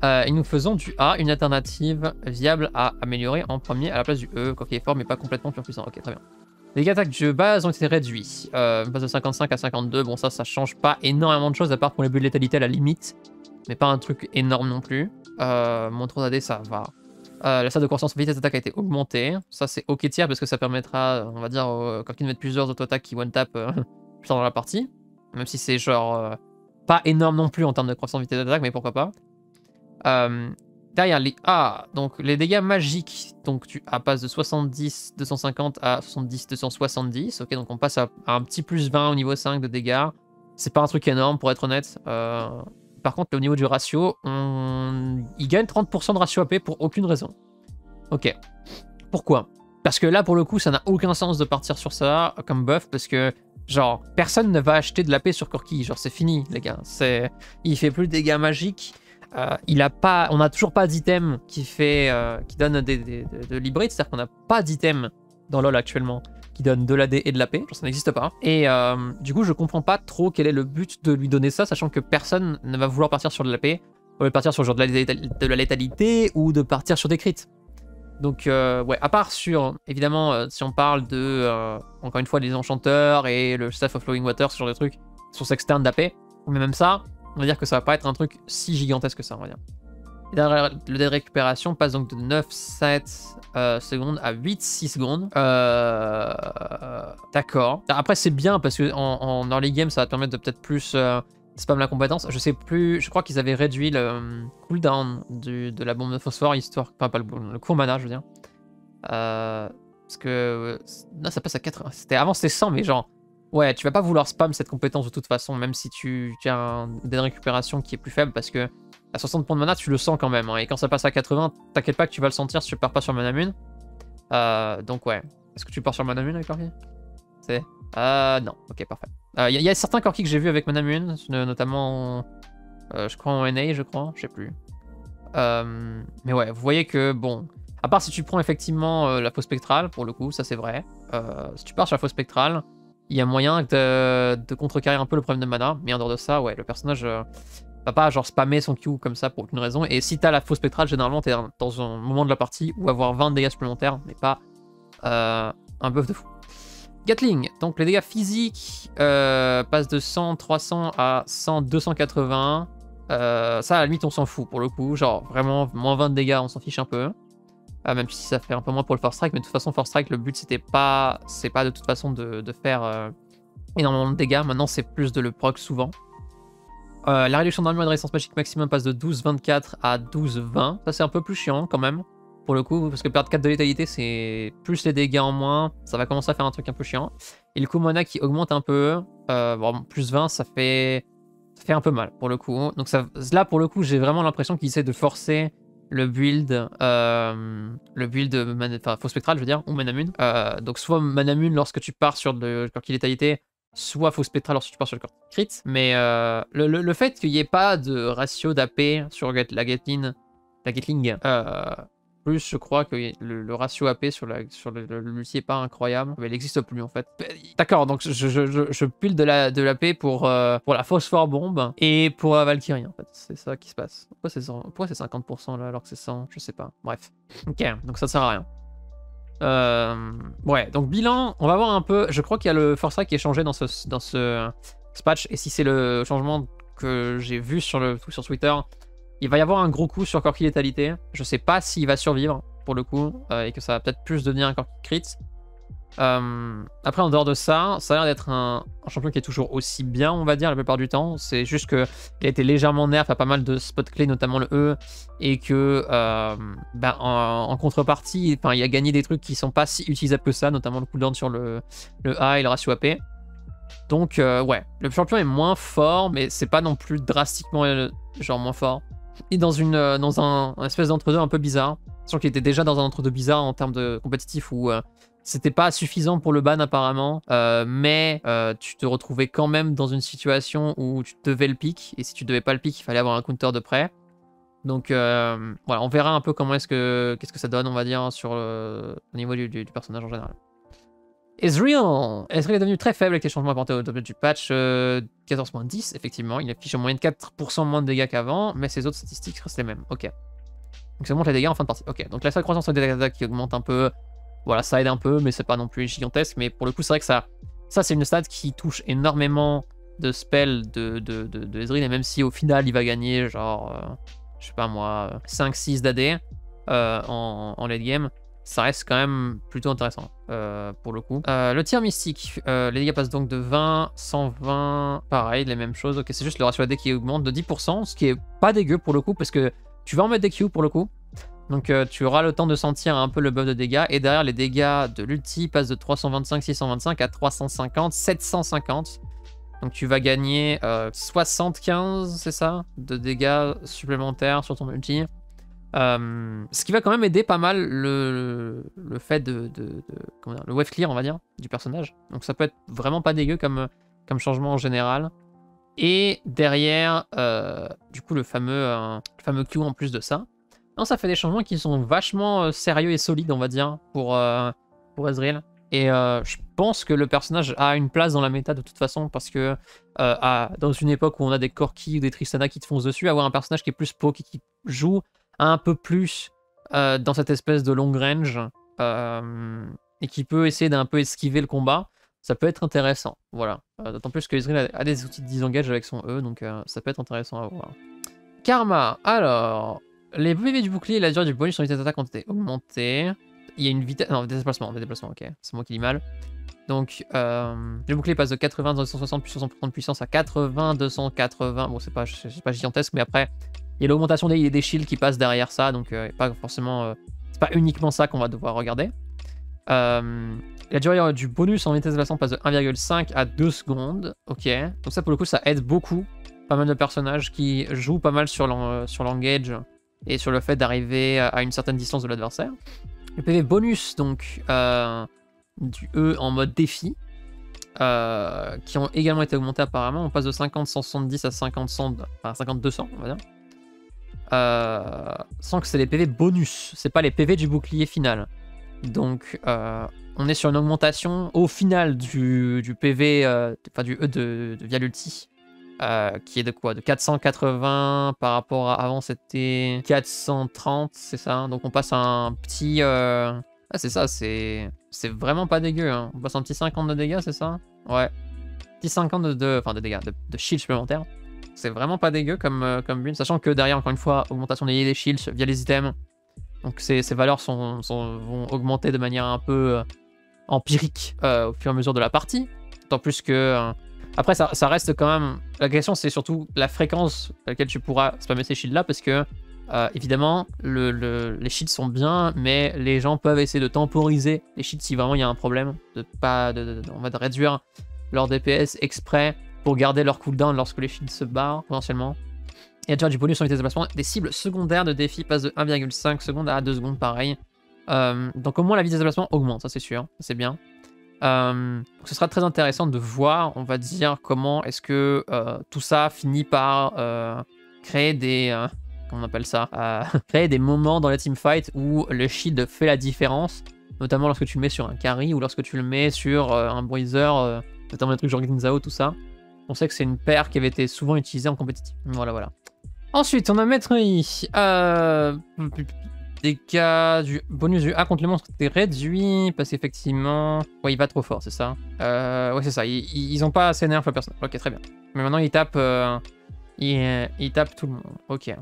[SPEAKER 1] Euh, et nous faisons du A, une alternative viable à améliorer en premier à la place du E, quoi qu'il est fort mais pas complètement plus puissant. Ok, très bien. Les dégâts d'attaque de base ont été réduits. Euh, passe de 55 à 52, bon ça, ça change pas énormément de choses à part pour les buts de létalité à la limite. Mais pas un truc énorme non plus. Euh, mon tour d'AD, ça va. Euh, la salle de croissance vitesse d'attaque a été augmentée. Ça, c'est ok tiers parce que ça permettra, on va dire, euh, quand il met plusieurs auto-attaques qui one-tap euh, plus tard dans la partie. Même si c'est genre pas énorme non plus en termes de croissance vitesse d'attaque, mais pourquoi pas. Derrière les A, donc les dégâts magiques, donc tu ah, passes de 70 250 à 70 270. Ok, donc on passe à, un petit plus 20 au niveau 5 de dégâts. C'est pas un truc énorme pour être honnête. Par contre, au niveau du ratio, il gagne 30% de ratio AP pour aucune raison. Ok. Pourquoi? Parce que là, pour le coup, ça n'a aucun sens de partir sur ça comme buff, parce que, genre, personne ne va acheter de l'AP sur Corki. Genre, c'est fini, les gars. C'est... Il fait plus de dégâts magiques. Euh, il a pas... On n'a toujours pas d'item qui fait... euh, qui donne des, des- de, de l'hybride, c'est-à-dire qu'on n'a pas d'item dans LoL actuellement qui donne de l'AD et de l'AP, ça n'existe pas. Et euh, du coup, je comprends pas trop quel est le but de lui donner ça, sachant que personne ne va vouloir partir sur de l'AP, ou partir sur genre de la, de la létalité, ou de partir sur des crits. Donc, euh, ouais, à part sur, évidemment, euh, si on parle de, encore une fois, les enchanteurs et le staff of flowing water, ce genre de trucs, source externe d'AP, mais même ça, on va dire que ça va pas être un truc si gigantesque que ça, on va dire. Le délai de récupération passe donc de 9-7 euh, secondes à 8-6 secondes. Euh, D'accord. Après, c'est bien parce que en, early game, ça va te permettre de peut-être plus euh, spam la compétence. Je sais plus, je crois qu'ils avaient réduit le euh, cooldown de la bombe de phosphore, histoire. Enfin, pas le, le court mana, je veux dire. Parce que. non, ça passe à 80. C'était, avant, c'était 100, mais genre. Ouais, tu vas pas vouloir spam cette compétence de toute façon, même si tu, tu as un dé de récupération qui est plus faible, parce que à 60 points de mana, tu le sens quand même. hein, et quand ça passe à 80, t'inquiète pas que tu vas le sentir si tu pars pas sur Manamune. Euh, donc ouais. Est-ce que tu pars sur Manamune avec Corki C'est... Euh, non. Ok, parfait. Il y, y, a certains Corki que j'ai vu avec Manamune, notamment, euh, je crois en NA, je crois, je sais plus. Euh, mais ouais, vous voyez que, bon, à part si tu prends effectivement euh, la fausse spectrale, pour le coup, ça c'est vrai. Euh, si tu pars sur la fausse spectrale, il y a moyen de, de contrecarrer un peu le problème de mana, mais en dehors de ça, ouais, le personnage euh, va pas genre spammer son Q comme ça pour aucune raison. Et si t'as la fausse spectrale, généralement t'es dans un moment de la partie où avoir 20 dégâts supplémentaires n'est pas euh, un buff de fou. Gatling, donc les dégâts physiques euh, passent de 100, 300 à 100, 280. Euh, ça, à la limite, on s'en fout pour le coup. Genre, vraiment, moins 20 de dégâts, on s'en fiche un peu. Même si ça fait un peu moins pour le Force Strike. Mais de toute façon, Force Strike, le but, c'était pas. De toute façon de, faire énormément de dégâts. Maintenant, c'est plus de le proc souvent. Euh, la réduction d'armure et de résistance magique maximum passe de 12-24 à 12-20. Ça, c'est un peu plus chiant quand même. Pour le coup, parce que perdre 4 de létalité, c'est plus les dégâts en moins. Ça va commencer à faire un truc un peu chiant. Et le coût mana qui augmente un peu. Euh, bon, plus 20, ça fait ça fait un peu mal pour le coup. Donc ça, là pour le coup j'ai vraiment l'impression qu'il essaie de forcer le build, euh, le build enfin faux spectral je veux dire, ou Manamune. Donc soit Manamune lorsque tu pars sur le corps qui létalité, soit faux spectral lorsque tu pars sur le corps crit. Mais euh, le, le, le, fait qu'il n'y ait pas de ratio d'AP sur la Gatling, euh, plus, je crois que le, ratio AP sur, la, sur le, multi est pas incroyable. Mais il n'existe plus en fait. D'accord, donc je, je, je, pile de la de l'AP pour, euh, pour la phosphore bombe et pour la Valkyrie en fait. C'est ça qui se passe. Pourquoi c'est 50% là alors que c'est 100 Je sais pas. Bref. Ok, donc ça sert à rien. Euh, ouais, donc bilan, on va voir un peu. Je crois qu'il y a le Force qui est changé dans ce, dans ce, ce patch. Et si c'est le changement que j'ai vu sur, le, sur Twitter, il va y avoir un gros coup sur Corki Létalité. Je sais pas s'il va survivre pour le coup euh, et que ça va peut-être plus devenir un Corki Crit. Euh, après, en dehors de ça, ça a l'air d'être un, champion qui est toujours aussi bien, on va dire, la plupart du temps. C'est juste qu'il a été légèrement nerf à pas mal de spots clés, notamment le E, et que euh, bah, en, en, contrepartie, il a gagné des trucs qui sont pas si utilisables que ça, notamment le cooldown sur le, A et le ratio AP. Donc, euh, ouais, le champion est moins fort, mais c'est pas non plus drastiquement genre moins fort et dans, une, dans un, un espèce d'entre-deux un peu bizarre. Sachant qu'il était déjà dans un entre-deux bizarre en termes de compétitif où c'était pas suffisant pour le ban apparemment, euh, mais euh, tu te retrouvais quand même dans une situation où tu devais le pick, et si tu devais pas le pick, il fallait avoir un counter de près. Donc euh, voilà, on verra un peu comment est-ce que qu'est-ce que ça donne, on va dire, sur le, au niveau du personnage en général. Ezreal Ezreal est devenu très faible avec les changements apportés au top du patch euh, 14.10, effectivement. Il affiche en moyenne 4% moins de dégâts qu'avant, mais ses autres statistiques restent les mêmes. Ok. Donc ça monte les dégâts en fin de partie. Ok, donc la seule croissance des dégâts qui augmente un peu, voilà, ça aide un peu, mais c'est pas non plus gigantesque. Mais pour le coup, c'est vrai que ça, c'est une stat qui touche énormément de spells de, de, de, Ezreal, et même si au final il va gagner genre, euh, je sais pas moi, 5-6 d'AD euh, en, en late game, ça reste quand même plutôt intéressant euh, pour le coup. Le tir mystique, les dégâts passent donc de 20, 120, pareil, les mêmes choses. Ok, c'est juste le ratio AD qui augmente de 10%, ce qui est pas dégueu pour le coup, parce que tu vas en mettre des Q pour le coup. Donc euh, tu auras le temps de sentir un peu le buff de dégâts. Et derrière, les dégâts de l'ulti passent de 325, 625 à 350, 750. Donc tu vas gagner 75, c'est ça, de dégâts supplémentaires sur ton ulti. Euh, ce qui va quand même aider pas mal le, le fait de, comment dire, le wave clear, on va dire, du personnage. Donc ça peut être vraiment pas dégueu comme, comme changement en général. Et derrière, euh, du coup, le fameux, euh, le fameux Q en plus de ça. Non, ça fait des changements qui sont vachement euh, sérieux et solides, on va dire, pour, euh, pour Ezreal. Et euh, je pense que le personnage a une place dans la méta de toute façon, parce que à, dans une époque où on a des Corki ou des Tristana qui te foncent dessus, avoir un personnage qui est plus poke et qui joue un peu plus euh, dans cette espèce de long range euh, et qui peut essayer d'un peu esquiver le combat, ça peut être intéressant. Voilà. Euh, D'autant plus que Ezreal a, a, des outils de disengage avec son E, donc euh, ça peut être intéressant à voir. Karma. Alors, les PV du bouclier et la durée du bonus sur vitesse d'attaque ont été augmentés. Il y a une vitesse. Non, des déplacements, ok. C'est moi qui lis mal. Donc, euh, le bouclier passe de 80, 260 plus 60% de puissance à 80, 280. Bon, c'est pas, pas gigantesque, mais après, il y a l'augmentation des, des shields qui passe derrière ça, donc euh, pas forcément, euh, c'est pas uniquement ça qu'on va devoir regarder. Euh, La durée du bonus en vitesse déplacement passe de 1,5 à 2 secondes. Ok. Donc ça, pour le coup, ça aide beaucoup pas mal de personnages qui jouent pas mal sur l'engage et sur le fait d'arriver à une certaine distance de l'adversaire. Le PV bonus, donc, euh, du E en mode défi, euh, qui ont également été augmentés apparemment. On passe de 50-170 à 50-100, enfin 50-200, on va dire. Euh, sans que c'est les PV bonus, c'est pas les PV du bouclier final. Donc, on est sur une augmentation au final du, PV, enfin du E de, de Via euh, qui est de quoi? De 480 par rapport à avant c'était 430, c'est ça hein? Donc on passe à un petit... Euh, ah c'est ça, c'est c'est vraiment pas dégueu. Hein. On passe un petit 50 de dégâts, c'est ça? Ouais. Petit 50 de, enfin de dégâts, de, de shield supplémentaires. C'est vraiment pas dégueu comme, euh, comme build, sachant que derrière, encore une fois, augmentation des, shields via les items. Donc ces, ces valeurs sont, sont, vont augmenter de manière un peu empirique au fur et à mesure de la partie. D'autant plus que après, ça, reste quand même. La question, c'est surtout la fréquence à laquelle tu pourras spammer ces shields là, parce que euh, évidemment, les shields sont bien, mais les gens peuvent essayer de temporiser les shields si vraiment il y a un problème, de pas, de, on va réduire leur DPS exprès pour garder leur cooldown lorsque les shields se barrent potentiellement. A déjà du bonus sur vitesse de déplacement. Des cibles secondaires de défi passent de 1,5 secondes à 2 secondes, pareil. Euh, donc au moins la vitesse de déplacement augmente, ça c'est sûr, c'est bien. Euh, ce sera très intéressant de voir, on va dire, comment est-ce que euh, tout ça finit par euh, créer des... comment on appelle ça Créer des moments dans la teamfight où le shield fait la différence, notamment lorsque tu le mets sur un carry ou lorsque tu le mets sur un bruiser, notamment des trucs genre Ginzao, tout ça. On sait que c'est une paire qui avait été souvent utilisée en compétitif. Voilà, voilà. Ensuite, on a Maître I. Dégâts du bonus du A contre les monstres est réduit parce qu'effectivement. Ouais, il va trop fort, c'est ça. Euh, ouais, c'est ça. Ils, ils, ont pas assez nerf la personne. Ok, très bien. Mais maintenant, il tape. Euh, il, tape tout le monde. Ok.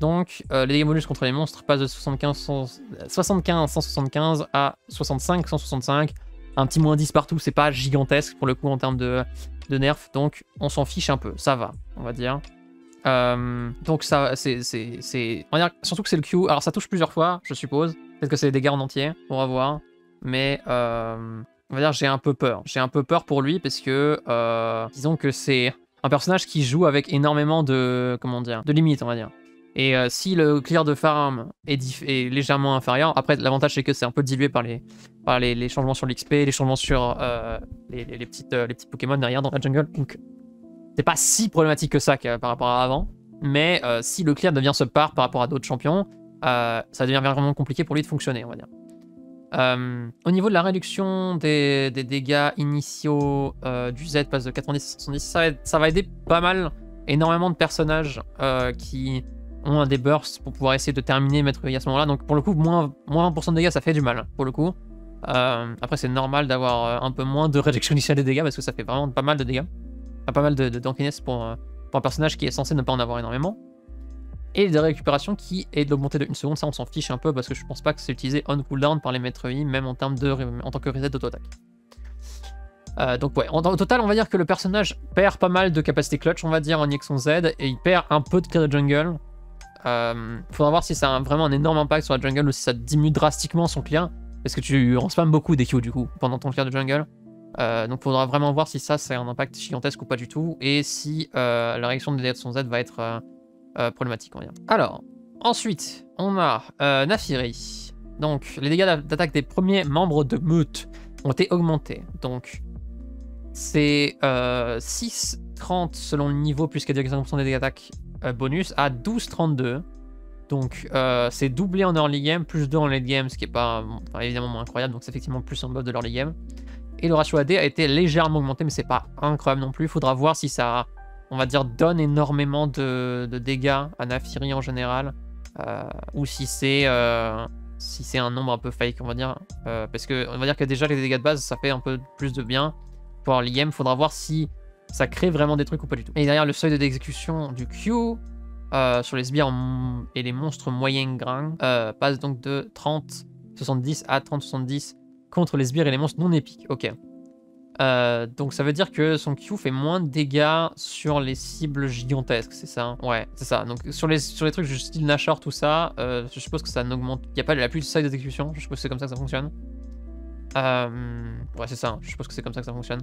[SPEAKER 1] Donc, euh, les dégâts bonus contre les monstres passent de 75, 75 175 à 65 165. Un petit moins 10 partout, c'est pas gigantesque pour le coup en termes de, de nerf. Donc, on s'en fiche un peu. Ça va, on va dire. Euh, donc ça, c'est... On va dire surtout que c'est le Q. Alors ça touche plusieurs fois, je suppose. Peut-être que c'est des dégâts en entier, on va voir. Mais euh, on va dire j'ai un peu peur. J'ai un peu peur pour lui parce que euh, disons que c'est un personnage qui joue avec énormément de... Comment dire De limites, on va dire. Et si le clear de farm est, légèrement inférieur, après l'avantage c'est que c'est un peu dilué par les, par les, changements sur l'XP, les changements sur les, les, petites, les petits Pokémon derrière dans la jungle. Donc c'est pas si problématique que ça par rapport à avant, mais euh, si le clear devient subpar par rapport à d'autres champions, euh, ça devient vraiment compliqué pour lui de fonctionner, on va dire. Euh, au niveau de la réduction des, dégâts initiaux du Z passe de 90 à 70, ça va, aider pas mal, énormément de personnages qui ont des bursts pour pouvoir essayer de terminer mettre à ce moment-là. Donc pour le coup, moins, moins 20% de dégâts, ça fait du mal, pour le coup. après, c'est normal d'avoir un peu moins de réduction initiale des dégâts parce que ça fait vraiment pas mal de dégâts pas mal de, de pour, un personnage qui est censé ne pas en avoir énormément. Et de récupération qui est de l'augmenter de 1 seconde, ça on s'en fiche un peu parce que je pense pas que c'est utilisé on cooldown par les maîtres I, même en termes de en tant que reset d'auto-attaque. Euh, donc ouais, en, au total on va dire que le personnage perd pas mal de capacité clutch, on va dire en Nixon Z, et il perd un peu de de jungle. Euh, faudra voir si ça a vraiment un énorme impact sur la jungle ou si ça diminue drastiquement son clear, parce que tu en spam beaucoup des Q du coup pendant ton clear de jungle. Euh, donc il faudra vraiment voir si ça c'est un impact gigantesque ou pas du tout, et si euh, la réaction de son Z va être euh, problématique, on va dire. Alors, ensuite, on a Nafiri. Donc, les dégâts d'attaque des premiers membres de meute ont été augmentés. Donc, c'est 6,30 selon le niveau, plus 4,5% des dégâts d'attaque bonus, à 12,32. Donc, c'est doublé en early game, plus 2 en late game, ce qui est pas évidemment moins incroyable, donc c'est effectivement plus en buff de l'early game. Et le ratio AD a été légèrement augmenté, mais c'est pas incroyable non plus. Il faudra voir si ça, on va dire, donne énormément de, dégâts à Nafiri en général. Euh, ou si c'est euh, si un nombre un peu fake, on va dire. Euh, parce que on va dire que déjà les dégâts de base, ça fait un peu plus de bien. Pour l'IM, il faudra voir si ça crée vraiment des trucs ou pas du tout. Et derrière le seuil d'exécution du Q, sur les sbires et les monstres moyens grains, passe donc de 30-70 à 30-70 contre les sbires et les monstres non épiques. Ok. Euh, donc ça veut dire que son Q fait moins de dégâts sur les cibles gigantesques, c'est ça hein? Ouais, c'est ça. Donc sur les, sur les trucs du style Nashor, tout ça, euh, je suppose que ça n'augmente... Il n'y a pas la plus de seuil d'exécution, je suppose que c'est comme ça que ça fonctionne. Euh, ouais, c'est ça, hein. je suppose que c'est comme ça que ça fonctionne.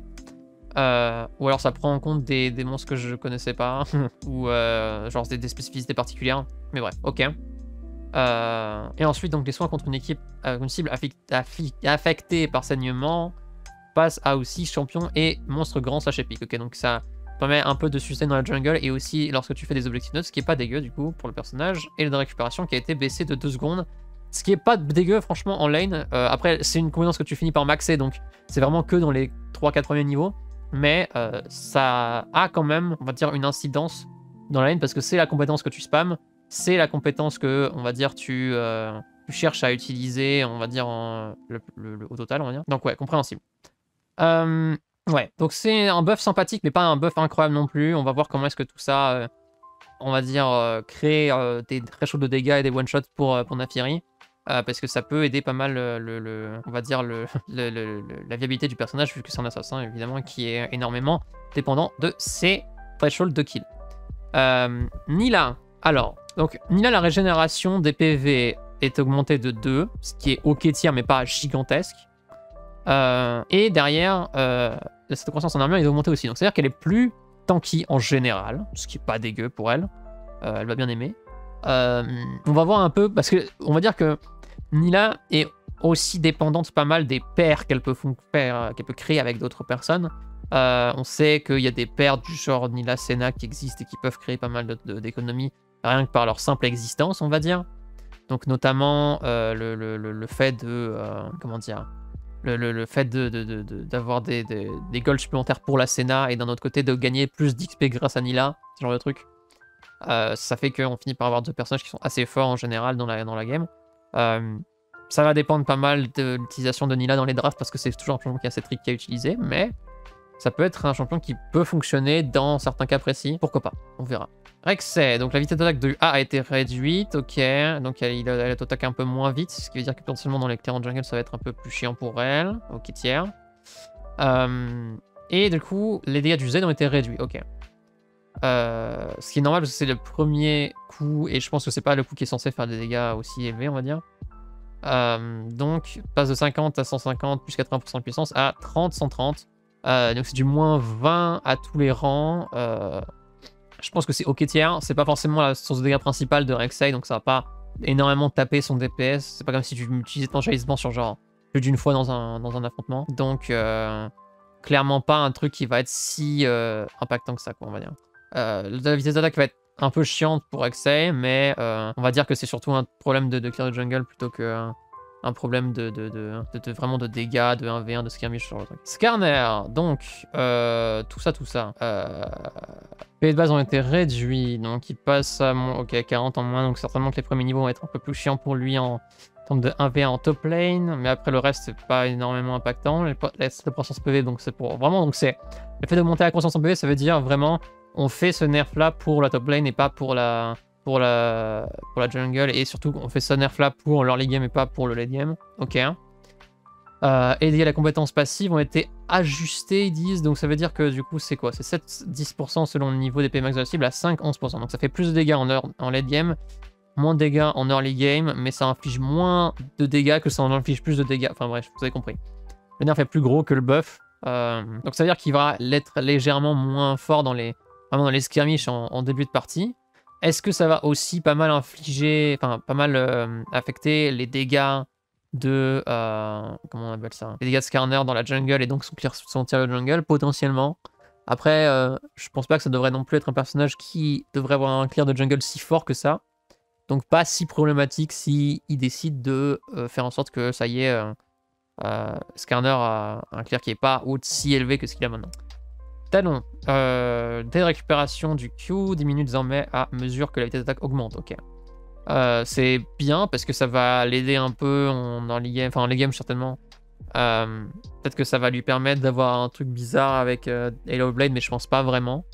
[SPEAKER 1] Ou alors ça prend en compte des, des monstres que je connaissais pas, ou genre des, des, spécificités particulières. Mais bref, ok. Euh, et ensuite, donc les soins contre une équipe, une cible affectée par saignement passe à aussi champion et monstre grand slash épique. Ok, donc ça permet un peu de sustain dans la jungle et aussi lorsque tu fais des objectifs notes, ce qui est pas dégueu du coup pour le personnage, et de récupération qui a été baissé de 2 secondes ce qui est pas dégueu, franchement, en lane. Euh, après, c'est une compétence que tu finis par maxer, donc c'est vraiment que dans les 3-4 premiers niveaux. Mais euh, ça a quand même, on va dire, une incidence dans la lane parce que c'est la compétence que tu spams. C'est la compétence que, on va dire, tu, euh, cherches à utiliser, on va dire, au total, on va dire. Donc, ouais, compréhensible. ouais, donc c'est un buff sympathique, mais pas un buff incroyable non plus. On va voir comment est-ce que tout ça, on va dire, crée des très chauds de dégâts et des one-shots pour, pour Nafiri. Euh, parce que ça peut aider pas mal, le, on va dire, la viabilité du personnage, vu que c'est un assassin, évidemment, qui est énormément dépendant de ses thresholds de kill. Euh, Nila, alors, donc, Nila, la régénération des PV est augmentée de 2, ce qui est ok tiers, mais pas gigantesque. Euh, et derrière, cette croissance en armure est augmentée aussi. Donc, c'est-à-dire qu'elle est plus tanky en général, ce qui est pas dégueu pour elle. elle va bien aimer. on va voir un peu, parce que on va dire que Nila est aussi dépendante pas mal des paires qu'elle peut peut créer avec d'autres personnes. Euh, on sait qu'il y a des paires du genre Nila Sena qui existent et qui peuvent créer pas mal d'économies rien que par leur simple existence, on va dire. Donc notamment euh, le, fait de euh, comment dire le, fait d'avoir de, des, des, goals supplémentaires pour la Sena et d'un autre côté de gagner plus d'XP grâce à Nila, ce genre de truc. ça fait qu'on finit par avoir deux personnages qui sont assez forts en général dans la, dans la game. Euh, ça va dépendre pas mal de l'utilisation de Nila dans les drafts parce que c'est toujours un champion qui a assez trick à utiliser, mais ça peut être un champion qui peut fonctionner dans certains cas précis. Pourquoi pas On verra. Rexay, donc la vitesse d'attaque de A a été réduite, ok. Donc elle, elle, attaque un peu moins vite, ce qui veut dire que potentiellement dans les terrains jungle ça va être un peu plus chiant pour elle. Ok, tiers. Euh, et du coup, les dégâts du Z ont été réduits, ok. Euh, ce qui est normal parce que c'est le premier coup et je pense que c'est pas le coup qui est censé faire des dégâts aussi élevés, on va dire. Euh, donc, passe de 50 à 150 plus 80% de puissance à 30, 130. Euh, donc, c'est du moins 20 à tous les rangs. je pense que c'est ok tiers. C'est pas forcément la source de dégâts principale de Rek'Sai, donc ça va pas énormément taper son DPS. C'est pas comme si tu utilisais ton jaillissement sur genre plus d'une fois dans un, dans un affrontement. Donc, clairement pas un truc qui va être si impactant que ça, quoi, on va dire. Euh, la vitesse d'attaque va être un peu chiante pour Xay, mais euh, on va dire que c'est surtout un problème de, de clear de jungle plutôt que un problème de, de, vraiment de dégâts, de 1v1, de skirmish sur le truc. Skarner, donc, euh, tout ça, tout ça. Euh, de base ont été réduits, donc il passe à ok, 40 en moins, donc certainement que les premiers niveaux vont être un peu plus chiants pour lui en termes de 1v1 en top lane, mais après le reste, c'est pas énormément impactant. La croissance PV, donc c'est pour vraiment, donc c'est le fait d'augmenter la croissance en PV, ça veut dire vraiment on fait ce nerf là pour la top lane et pas pour la pour la pour la jungle et surtout on fait ce nerf là pour l'early game et pas pour le late game. Ok. Euh, et les compétences passives ont été ajustées, ils disent. Donc ça veut dire que du coup c'est quoi? C'est 7-10% selon le niveau d'épée max de la cible à 5-11%. Donc ça fait plus de dégâts en, en late game, moins de dégâts en early game, mais ça inflige moins de dégâts que ça en inflige plus de dégâts. Enfin bref, vous avez compris. Le nerf est plus gros que le buff. Euh, donc ça veut dire qu'il va être légèrement moins fort dans les, vraiment dans les skirmishes en, début de partie. Est-ce que ça va aussi pas mal infliger, enfin pas mal euh, affecter les dégâts de, euh, comment on appelle ça? Les dégâts de Skarner dans la jungle et donc son tir de jungle, potentiellement. Après, euh, je pense pas que ça devrait non plus être un personnage qui devrait avoir un clear de jungle si fort que ça. Donc pas si problématique si il décide de faire en sorte que ça y est, Skarner a un clear qui est pas aussi élevé que ce qu'il a maintenant. Talon. Euh, des récupérations du Q diminue désormais à mesure que la vitesse d'attaque augmente. Ok. Euh, c'est bien parce que ça va l'aider un peu en, en les games certainement. Euh, peut-être que ça va lui permettre d'avoir un truc bizarre avec Halo Blade, mais je pense pas vraiment.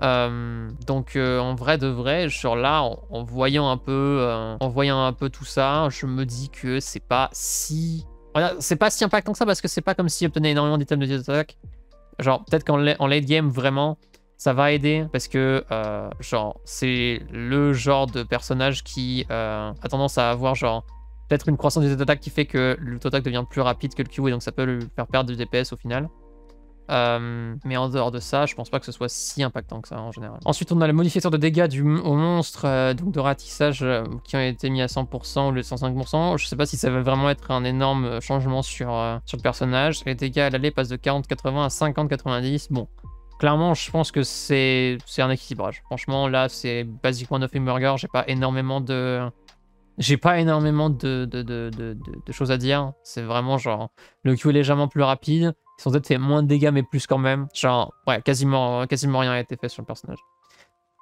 [SPEAKER 1] donc en vrai de vrai, genre là, en, voyant un peu, en voyant un peu tout ça, je me dis que c'est pas si, c'est pas si impactant que ça parce que c'est pas comme s'il obtenait énormément d'items de d'attaque. Genre, peut-être qu'en late game, vraiment, ça va aider parce que, euh, genre, c'est le genre de personnage qui euh, a tendance à avoir, genre, peut-être une croissance des attaques qui fait que l'auto-attaque devient plus rapide que le Q et donc ça peut lui faire perdre du DPS au final. Euh, mais en dehors de ça, je pense pas que ce soit si impactant que ça en général. Ensuite, on a le modificateur de dégâts du, au monstre, euh, donc de ratissage, euh, qui ont été mis à 100% ou de 105%. Je sais pas si ça va vraiment être un énorme changement sur, sur le personnage. Les dégâts à l'aller passent de 40-80 à 50-90. Bon, clairement, je pense que c'est un équilibrage. Franchement, là, c'est basiquement 9 Burger. J'ai pas énormément de. J'ai pas énormément de, de, de, de choses à dire. C'est vraiment genre. Le Q est légèrement plus rapide. Ils ont peut-être fait moins de dégâts, mais plus quand même. Genre, ouais, quasiment, quasiment rien a été fait sur le personnage.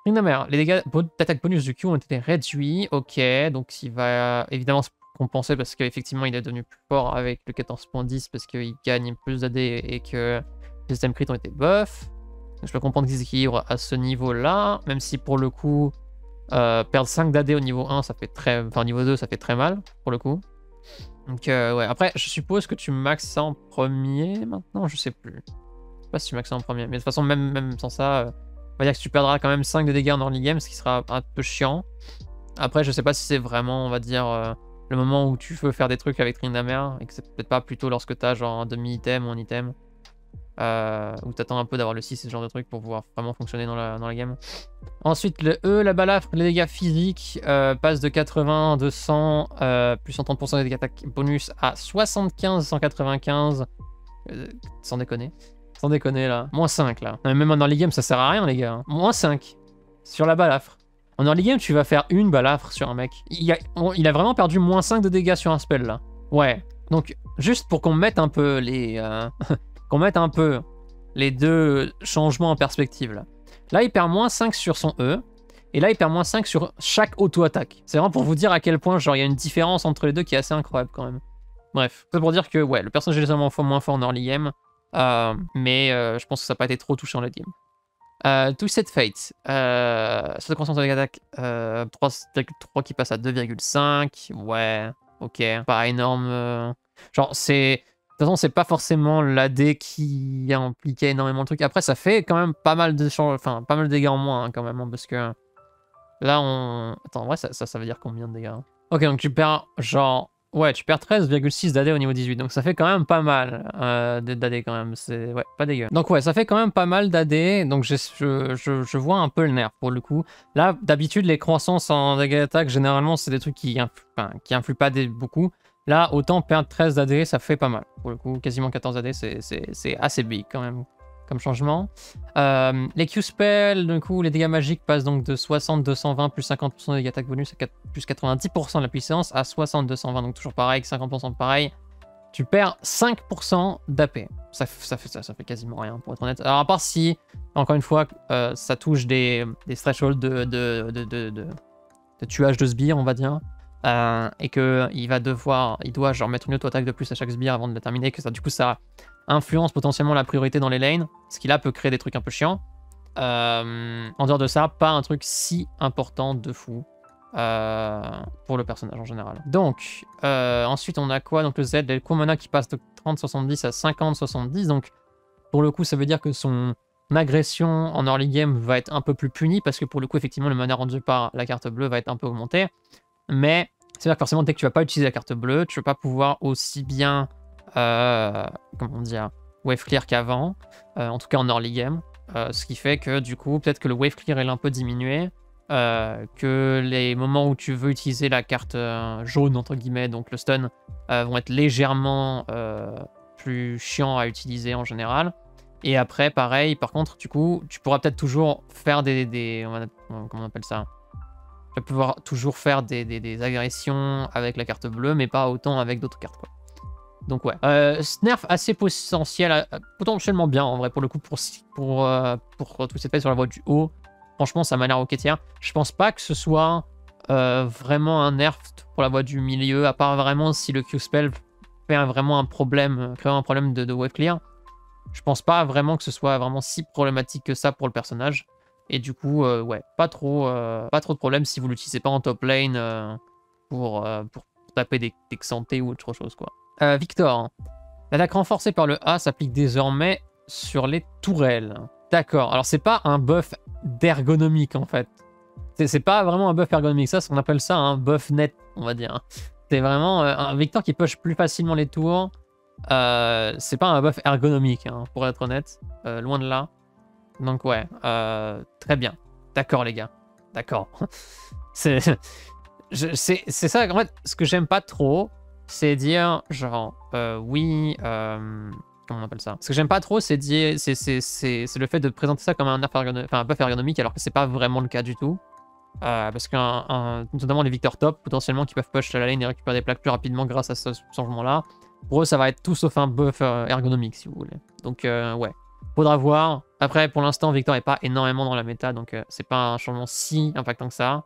[SPEAKER 1] Ring mer, les dégâts d'attaque bonus du Q ont été réduits. Ok, donc il va évidemment se compenser parce qu'effectivement il est devenu plus fort avec le 14.10 parce qu'il gagne plus d'AD et que les systèmes crit ont été buff. je peux comprendre qu'ils équilibrent à ce niveau-là, même si pour le coup, euh, perdre 5 d'AD au niveau 1, ça fait très... Enfin, niveau 2, ça fait très mal, pour le coup. Donc euh, ouais, après je suppose que tu maxes ça en premier maintenant, je sais plus. Je sais pas si tu maxes ça en premier, mais de toute façon même, sans ça, euh, on va dire que tu perdras quand même 5 de dégâts en early game, ce qui sera un peu chiant. Après je sais pas si c'est vraiment, on va dire, euh, le moment où tu veux faire des trucs avec Trindamer, et que c'est peut-être pas plutôt lorsque t'as genre un demi-item ou un item. Euh, où t'attends un peu d'avoir le 6 et ce genre de trucs pour pouvoir vraiment fonctionner dans la, dans la game. Ensuite, le E, la balafre, les dégâts physiques euh, passent de 80, 200, euh, plus 130% des dégâts bonus à 75, 195. Euh, sans déconner. Sans déconner là. Moins 5 là. même en early game, ça sert à rien les gars. Hein. Moins 5 sur la balafre. En early game, tu vas faire une balafre sur un mec. Il a, il a vraiment perdu moins 5 de dégâts sur un spell là. Ouais. Donc, juste pour qu'on mette un peu les. qu'on mette un peu les deux changements en perspective là. Il perd moins 5 sur son E, et là, il perd moins 5 sur chaque auto-attaque. C'est vraiment pour vous dire à quel point, genre, il y a une différence entre les deux qui est assez incroyable quand même. Bref, c'est pour dire que, ouais, le personnage est légèrement moins fort en early game, euh, mais euh, je pense que ça n'a pas été trop touché en late game. Euh, cette Fate, euh, cette croissance de l'attaque, 3,3 qui passe à 2,5, ouais, ok, pas énorme. genre, c'est de toute façon, c'est pas forcément l'AD qui impliquait énormément de trucs. Après, ça fait quand même pas mal de enfin pas mal de dégâts en moins hein, quand même, hein, parce que là on. Attends, en vrai, ça, ça, veut dire combien de dégâts hein? Ok, donc tu perds genre. Ouais, tu perds 13,6 d'AD au niveau 18, donc ça fait quand même pas mal euh, d'AD quand même, c'est ouais, pas dégueu. Donc ouais, ça fait quand même pas mal d'AD, donc je, je, je, vois un peu le nerf pour le coup. Là, d'habitude, les croissances en dégâts d'attaque, généralement, c'est des trucs qui, enfin, qui influent pas beaucoup. Là, autant perdre 13 d'AD, ça fait pas mal. Pour le coup, quasiment 14 AD, c'est assez big quand même comme changement. Euh, les Q-Spells, du coup, les dégâts magiques passent donc de 60, 220 plus 50% de dégâts attaque bonus à 4, plus 90% de la puissance à 60, 220. Donc toujours pareil, 50% pareil. Tu perds 5% d'AP. Ça, fait, quasiment rien, pour être honnête. Alors, à part si, encore une fois, euh, ça touche des, thresholds de, de tuage de sbires, on va dire. Euh, et que il va devoir, il doit genre mettre une auto-attaque de plus à chaque sbire avant de la terminer, que ça du coup ça influence potentiellement la priorité dans les lanes, ce qui là peut créer des trucs un peu chiants. Euh, en dehors de ça, pas un truc si important de fou euh, pour le personnage en général. Donc, ensuite on a quoi? Donc le Z, le mana qui passe de 30-70 à 50-70, donc pour le coup ça veut dire que son agression en early game va être un peu plus punie, parce que pour le coup effectivement le mana rendu par la carte bleue va être un peu augmenté, mais c'est-à-dire que forcément, dès que tu vas pas utiliser la carte bleue, tu vas pas pouvoir aussi bien, euh, dire, wave clear qu'avant, euh, en tout cas en early game. Euh, ce qui fait que du coup, peut-être que le wave clear est un peu diminué, que les moments où tu veux utiliser la carte jaune, entre guillemets, donc le stun, vont être légèrement plus chiants à utiliser en général. Et après, pareil, par contre, du coup, tu pourras peut-être toujours faire des, des, comment on appelle ça? Vas pouvoir toujours faire des, agressions avec la carte bleue, mais pas autant avec d'autres cartes. Donc ouais, euh, nerf assez potentiel, euh, potentiellement bien en vrai pour le coup pour, pour, euh, pour tout cette sur la voie du haut. Franchement, ça m'a l'air tiens. Je pense pas que ce soit euh, vraiment un nerf pour la voie du milieu, à part vraiment si le Q-Spell fait vraiment un problème, crée un problème de wave clear. Je pense pas vraiment que ce soit vraiment si problématique que ça pour le personnage. Et du coup, euh, ouais, pas trop, euh, pas trop de problème si vous l'utilisez pas en top lane euh, pour, pour taper des, des ou autre chose, quoi. Victor, l'attaque renforcée par le A s'applique désormais sur les tourelles. D'accord, alors c'est pas un buff d'ergonomique en fait. C'est pas vraiment un buff ergonomique, ça, on appelle ça un buff net, on va dire. C'est vraiment un Victor qui push plus facilement les tours. C'est pas un buff ergonomique, hein, pour être honnête. Loin de là. Donc ouais, euh, très bien. D'accord les gars. D'accord. c'est ça, en fait, ce que j'aime pas trop, c'est dire genre, euh, oui, euh, comment on appelle ça? Ce que j'aime pas trop, c'est le fait de présenter ça comme un, un buff ergonomique alors que c'est pas vraiment le cas du tout. Parce que notamment les Victor Top, potentiellement, qui peuvent push la lane et récupérer des plaques plus rapidement grâce à ce changement-là, pour eux, ça va être tout sauf un buff ergonomique, si vous voulez. Donc, ouais, faudra voir. Après, pour l'instant, Victor est pas énormément dans la méta, donc euh, c'est pas un changement si impactant que ça.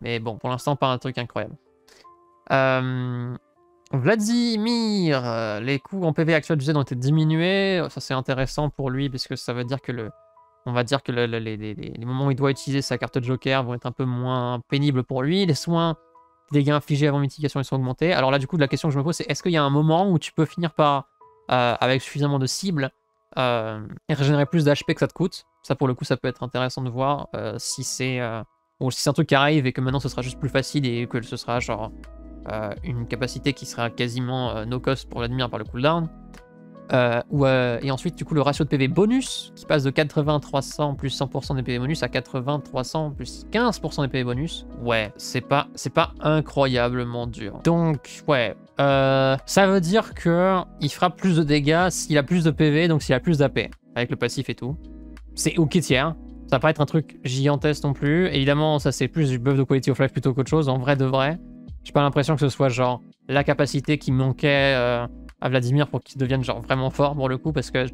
[SPEAKER 1] Mais bon, pour l'instant, pas un truc incroyable. Euh, Vladimir, euh, les coûts en PV Z ont été diminués. Ça, c'est intéressant pour lui, parce que ça veut dire que le. On va dire que le- le- les, moments où il doit utiliser sa carte Joker vont être un peu moins pénibles pour lui. Les soins, les dégâts infligés avant mitigation, ils sont augmentés. Alors là, du coup, la question que je me pose, c'est est-ce qu'il y a un moment où tu peux finir par, euh, avec suffisamment de cibles, euh, et régénérer plus d'HP que ça te coûte Ça, pour le coup, ça peut être intéressant de voir euh, si c'est euh, si un truc qui arrive et que maintenant ce sera juste plus facile et que ce sera genre euh, une capacité qui sera quasiment no cost pour Vladimir par le cooldown. Euh, euh, et ensuite, du coup, le ratio de PV bonus qui passe de 80-300 plus 100% des PV bonus à 80-300 plus 15% des PV bonus. Ouais, c'est pas, c'est pas incroyablement dur. Donc, ouais, euh, ça veut dire que il fera plus de dégâts s'il a plus de PV, donc s'il a plus d'AP avec le passif et tout. C'est ok tiers. Ça va pas être un truc gigantesque non plus. Évidemment, ça c'est plus du buff de quality of life plutôt qu'autre chose, en vrai de vrai. J'ai pas l'impression que ce soit genre la capacité qui manquait à Vladimir pour qu'il devienne genre vraiment fort pour le coup, parce que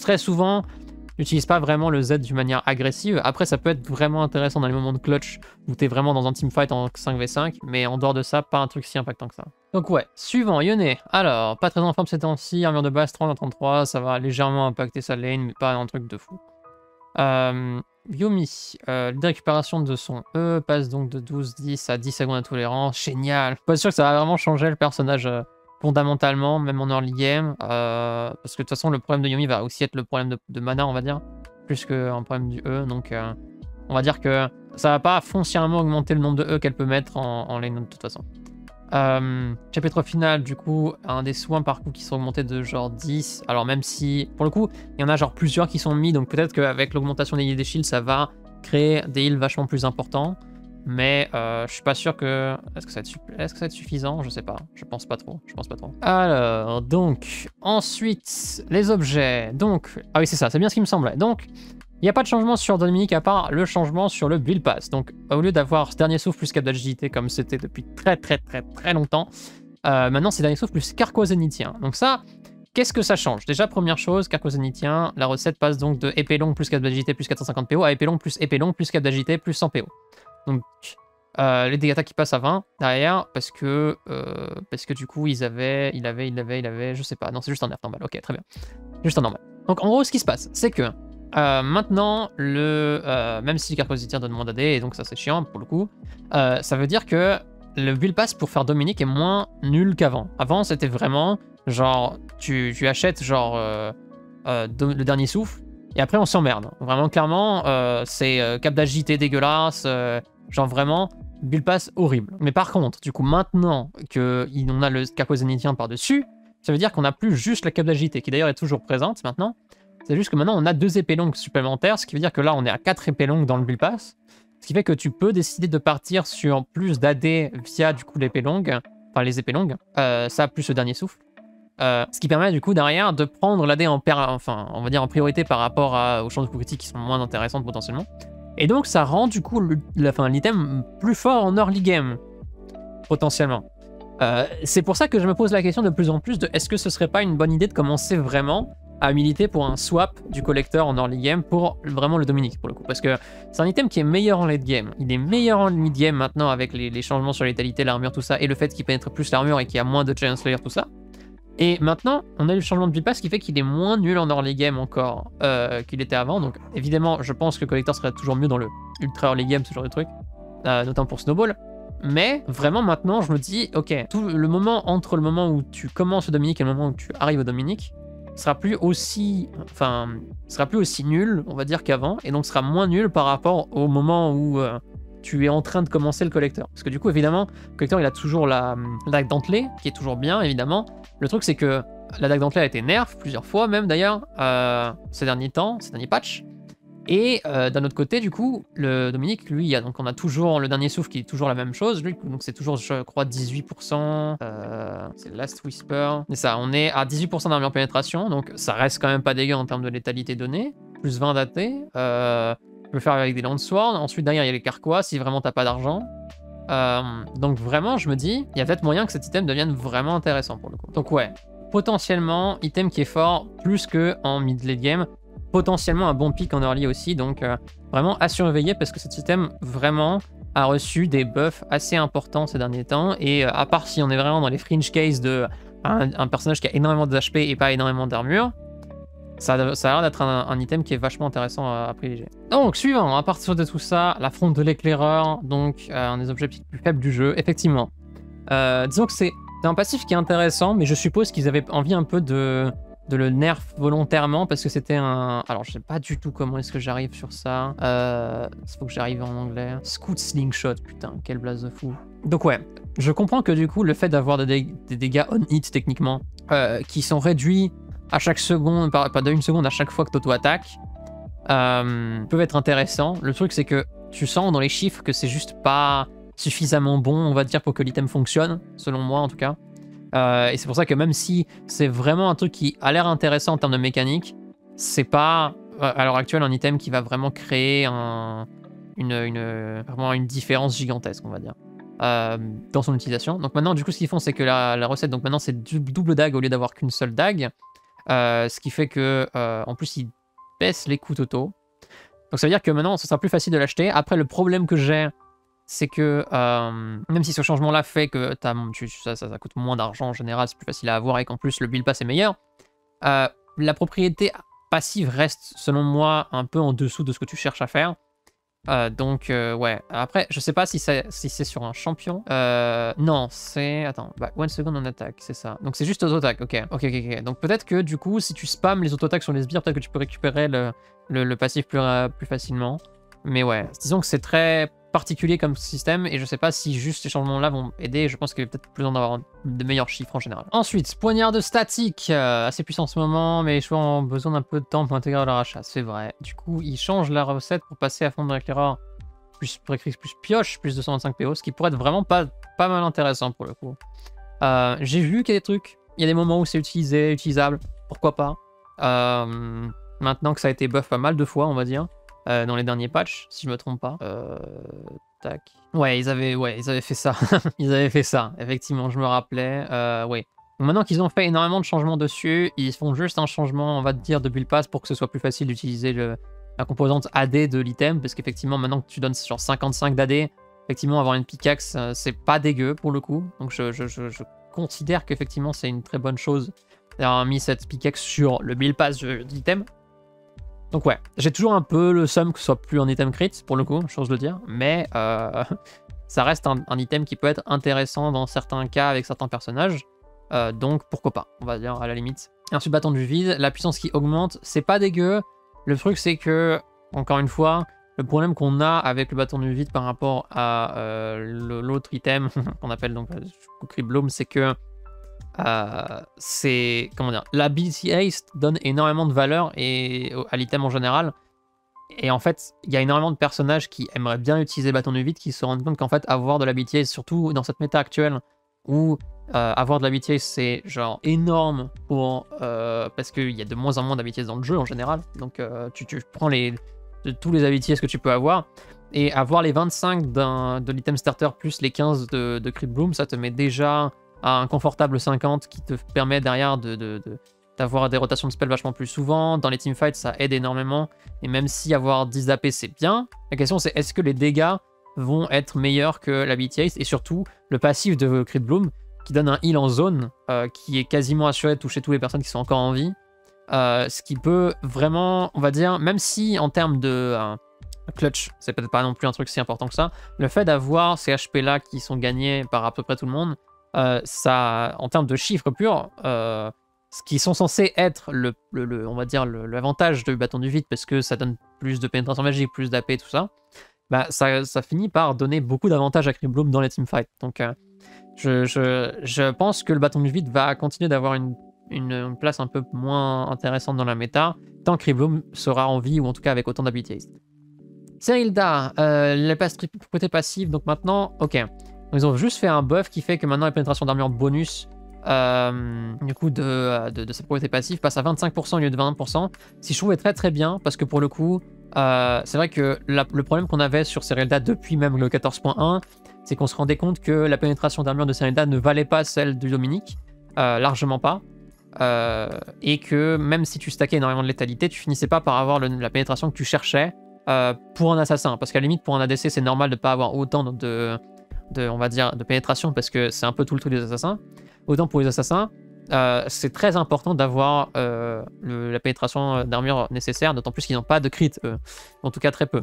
[SPEAKER 1] très souvent, n'utilise pas vraiment le Z d'une manière agressive. Après, ça peut être vraiment intéressant dans les moments de clutch où t'es vraiment dans un teamfight en 5v5, mais en dehors de ça, pas un truc si impactant que ça. Donc ouais, suivant, Yone. Alors, pas très en forme ces temps-ci, armure de base 30 à 33, ça va légèrement impacter sa lane, mais pas un truc de fou. Euh, Yumi, euh, de récupération de son E passe donc de 12-10 à 10 secondes à rangs. Génial. Pas sûr que ça va vraiment changer le personnage euh, fondamentalement, même en early game. euh, parce que de toute façon, le problème de Yumi va aussi être le problème de, mana, on va dire, plus qu'un problème du E. Donc, euh, on va dire que ça va pas foncièrement augmenter le nombre de E qu'elle peut mettre en, en lane de toute façon. Euh, chapitre final, du coup, un des soins par coup qui sont augmentés de genre 10. Alors, même si, pour le coup, il y en a genre plusieurs qui sont mis, donc peut-être qu'avec l'augmentation des des shields, ça va créer des heals vachement plus importants. Mais euh, je suis pas sûr que. Est-ce que, ça va être être suffisant? Je sais pas. Je pense pas trop. Je pense pas trop. Alors, donc, ensuite, les objets. Donc, ah oui, c'est ça, c'est bien ce qui me semblait. Donc, il n'y a pas de changement sur Dominique à part le changement sur le build pass. Donc, au lieu d'avoir ce dernier souffle plus cap d'agilité comme c'était depuis très très très très longtemps, euh, maintenant c'est dernier souffle plus carquois zénithien. Donc, ça, qu'est-ce que ça change? Déjà, première chose, carquois zénithien, la recette passe donc de épée longue plus cap d'agilité plus 450 PO à épée longue plus épée longue plus cap d'agilité plus 100 PO. Donc, euh, les dégâts qui passent à 20 derrière parce que euh, parce que du coup ils avaient il avait il avait il avait je sais pas. Non c'est juste un nerf normal. Ok très bien. Juste un normal. Donc en gros ce qui se passe c'est que euh, maintenant le même si le carte positive donne moins d'AD et donc ça c'est chiant pour le coup ça veut dire que le build pass pour faire Dominique est moins nul qu'avant. Avant c'était vraiment genre tu, tu achètes genre le dernier souffle et après on s'emmerde. Vraiment clairement c'est cap d'agilité dégueulasse genre vraiment build pass horrible. Mais par contre, du coup, maintenant qu'on a le zénithien par-dessus, ça veut dire qu'on n'a plus juste la cape d'agilité, qui d'ailleurs est toujours présente maintenant. C'est juste que maintenant, on a deux épées longues supplémentaires, ce qui veut dire que là, on est à quatre épées longues dans le build pass. Ce qui fait que tu peux décider de partir sur plus d'AD via du coup l'épée longue, enfin les épées longues, euh, ça plus le dernier souffle. Euh, ce qui permet du coup derrière de prendre l'AD en, enfin, en priorité par rapport aux chances de qui sont moins intéressantes potentiellement. Et donc ça rend du coup l'item plus fort en early game, potentiellement. Euh, c'est pour ça que je me pose la question de plus en plus de est-ce que ce serait pas une bonne idée de commencer vraiment à militer pour un swap du collecteur en early game pour vraiment le Dominique pour le coup? Parce que c'est un item qui est meilleur en late game. Il est meilleur en mid game maintenant avec les, changements sur l'étalité, l'armure, tout ça, et le fait qu'il pénètre plus l'armure et qu'il y a moins de Giant Slayer, tout ça. Et maintenant, on a eu le changement de build pass qui fait qu'il est moins nul en early game encore euh, qu'il était avant. Donc évidemment, je pense que le collector serait toujours mieux dans le ultra early game, ce genre de truc, euh, notamment pour Snowball. Mais vraiment maintenant, je me dis, ok, tout le moment entre le moment où tu commences au Dominique et le moment où tu arrives au Dominique sera plus aussi, enfin, sera plus aussi nul, on va dire qu'avant, et donc sera moins nul par rapport au moment où euh, tu es en train de commencer le collecteur. Parce que du coup, évidemment, le collecteur, il a toujours la, la dague dentelée, qui est toujours bien, évidemment. Le truc, c'est que la dague dentelée a été nerf, plusieurs fois même d'ailleurs, euh, ces derniers temps, ces derniers patchs. Et euh, d'un autre côté, du coup, le Dominique, lui, il y donc on a toujours le dernier souffle qui est toujours la même chose. Lui, donc c'est toujours, je crois, 18%. Euh, c'est Last Whisper. C'est ça, on est à 18% d'armure pénétration, donc ça reste quand même pas dégueu en termes de létalité donnée. Plus 20 daté. Euh, tu peux faire avec des Landswords. Ensuite, derrière, il y a les Carquois si vraiment t'as pas d'argent. Euh, donc vraiment, je me dis, il y a peut-être moyen que cet item devienne vraiment intéressant pour le coup. Donc ouais, potentiellement, item qui est fort plus que en mid-late game potentiellement un bon pic en early aussi. Donc euh, vraiment à surveiller parce que cet système vraiment a reçu des buffs assez importants ces derniers temps. Et euh, à part si on est vraiment dans les fringe cases de un, personnage qui a énormément de HP et pas énormément d'armure, ça, a l'air d'être un, item qui est vachement intéressant à, privilégier. Donc, suivant, à partir de tout ça, la fronte de l'éclaireur, donc euh, un des objets plus faibles du jeu, effectivement. disons que c'est un passif qui est intéressant, mais je suppose qu'ils avaient envie un peu de, le nerf volontairement parce que c'était un. Alors, je sais pas du tout comment est-ce que j'arrive sur ça. Euh. Faut que j'arrive en anglais. Scoot Slingshot, putain, quel blaze de fou. Donc, ouais, je comprends que du coup, le fait d'avoir des, dégâts on-hit techniquement euh, qui sont réduits à chaque seconde, pas, pas d'une seconde à chaque fois que t'auto-attaques, euh, peuvent être intéressants. Le truc, c'est que tu sens dans les chiffres que c'est juste pas suffisamment bon, on va dire, pour que l'item fonctionne, selon moi en tout cas. Euh, et c'est pour ça que même si c'est vraiment un truc qui a l'air intéressant en termes de mécanique, c'est pas euh, à l'heure actuelle un item qui va vraiment créer un, une, une, vraiment une différence gigantesque, on va dire, euh, dans son utilisation. Donc maintenant, du coup, ce qu'ils font, c'est que la, la, recette, donc maintenant, c'est double dague au lieu d'avoir qu'une seule dague. Ce qui fait que, en plus, ils baissent les coûts totaux. Donc ça veut dire que maintenant, ce sera plus facile de l'acheter. Après, le problème que j'ai c'est que euh, même si ce changement-là fait que ça, ça, coûte moins d'argent en général, c'est plus facile à avoir et qu'en plus le build pass est meilleur, euh, la propriété passive reste selon moi un peu en dessous de ce que tu cherches à faire. Euh, donc ouais, après je sais pas si c'est si sur un champion. non, c'est... Attends, bah, one second en attaque, c'est ça. Donc c'est juste auto-attaque, ok. Ok, ok, ok. Donc peut-être que du coup si tu spams les auto-attaques sur les sbires, peut-être que tu peux récupérer le, le, passif plus, plus facilement. Mais ouais, disons que c'est très particulier comme système et je sais pas si juste ces changements-là vont aider. Je pense qu'il est peut-être plus en avoir de meilleurs chiffres en général. Ensuite, poignard de statique, euh, assez puissant en ce moment, mais je ont besoin d'un peu de temps pour intégrer leur achat, c'est vrai. Du coup, ils changent la recette pour passer à fond de l'éclaireur, plus plus pioche, plus 225 PO, ce qui pourrait être vraiment pas, pas mal intéressant pour le coup. Euh, j'ai vu qu'il y a des trucs, il y a des moments où c'est utilisé, utilisable, pourquoi pas. Euh, maintenant que ça a été buff pas mal de fois, on va dire. Euh, dans les derniers patchs, si je me trompe pas. Euh, tac. Ouais, ils avaient, ouais, ils avaient fait ça. ils avaient fait ça, effectivement, je me rappelais. Euh, maintenant qu'ils ont fait énormément de changements dessus, ils font juste un changement, on va dire, de build pass pour que ce soit plus facile d'utiliser la composante AD de l'item, parce qu'effectivement, maintenant que tu donnes genre 55 d'AD, effectivement, avoir une pickaxe, c'est pas dégueu pour le coup. Donc je, je, je, je considère qu'effectivement, c'est une très bonne chose d'avoir mis cette pickaxe sur le build pass de l'item. Donc ouais, j'ai toujours un peu le somme que ce soit plus un item crit, pour le coup, chose de dire, mais euh, ça reste un, item qui peut être intéressant dans certains cas avec certains personnages, euh, donc pourquoi pas, on va dire à la limite. Et ensuite, bâton du vide, la puissance qui augmente, c'est pas dégueu, le truc c'est que, encore une fois, le problème qu'on a avec le bâton du vide par rapport à euh, l'autre item qu'on appelle donc le Bloom, c'est que euh, c'est comment dire la Ace donne énormément de valeur et à l'item en général. Et en fait il y a énormément de personnages qui aimeraient bien utiliser le bâton du vide qui se rendent compte qu'en fait avoir de la Ace surtout dans cette méta actuelle où euh, avoir de la Ace c'est genre énorme pour euh, parce qu'il y a de moins en moins d'habitiés dans le jeu en général. Donc tu, prends les tous les habitiés que tu peux avoir et avoir les 25 de l'item starter plus les 15 de, de Bloom ça te met déjà un confortable 50 qui te permet derrière de, d'avoir des rotations de spells vachement plus souvent. Dans les teamfights, ça aide énormément. Et même si avoir 10 AP, c'est bien, la question c'est est-ce que les dégâts vont être meilleurs que la BTS Et surtout, le passif de Crit Bloom, qui donne un heal en zone, euh, qui est quasiment assuré de toucher toutes les personnes qui sont encore en vie. Euh, ce qui peut vraiment, on va dire, même si en termes de euh, clutch, c'est peut-être pas non plus un truc si important que ça, le fait d'avoir ces HP là qui sont gagnés par à peu près tout le monde, euh, ça, en termes de chiffres purs, euh, ce qui sont censés être le, on va dire l'avantage de bâton du vide parce que ça donne plus de pénétration magique, plus d'AP, tout ça. bah, ça, ça finit par donner beaucoup d'avantages à Cribloom dans les teamfights. Donc, euh, je, je, je, pense que le bâton du vide va continuer d'avoir une, une, place un peu moins intéressante dans la méta, tant que Cribloom sera en vie, ou en tout cas avec autant d'abilités. Serilda, euh, les propriétés passives, donc maintenant, ok. Ils ont juste fait un buff qui fait que maintenant la pénétration d'armure bonus euh, du coup de, de, sa propriété passive passe à 25% au lieu de 20%. Si je trouvais très très bien, parce que pour le coup, euh, c'est vrai que le problème qu'on avait sur Serilda depuis même le 14.1, c'est qu'on se rendait compte que la pénétration d'armure de Serilda ne valait pas celle du Dominique, euh, largement pas. et que même si tu stackais énormément de létalité, tu finissais pas par avoir la pénétration que tu cherchais pour un assassin. Parce qu'à la limite, pour un ADC, c'est normal de pas avoir autant de, de, on va dire, de pénétration parce que c'est un peu tout le truc des assassins. Autant pour les assassins, euh, c'est très important d'avoir euh, la pénétration d'armure nécessaire, d'autant plus qu'ils n'ont pas de crit, en tout cas très peu.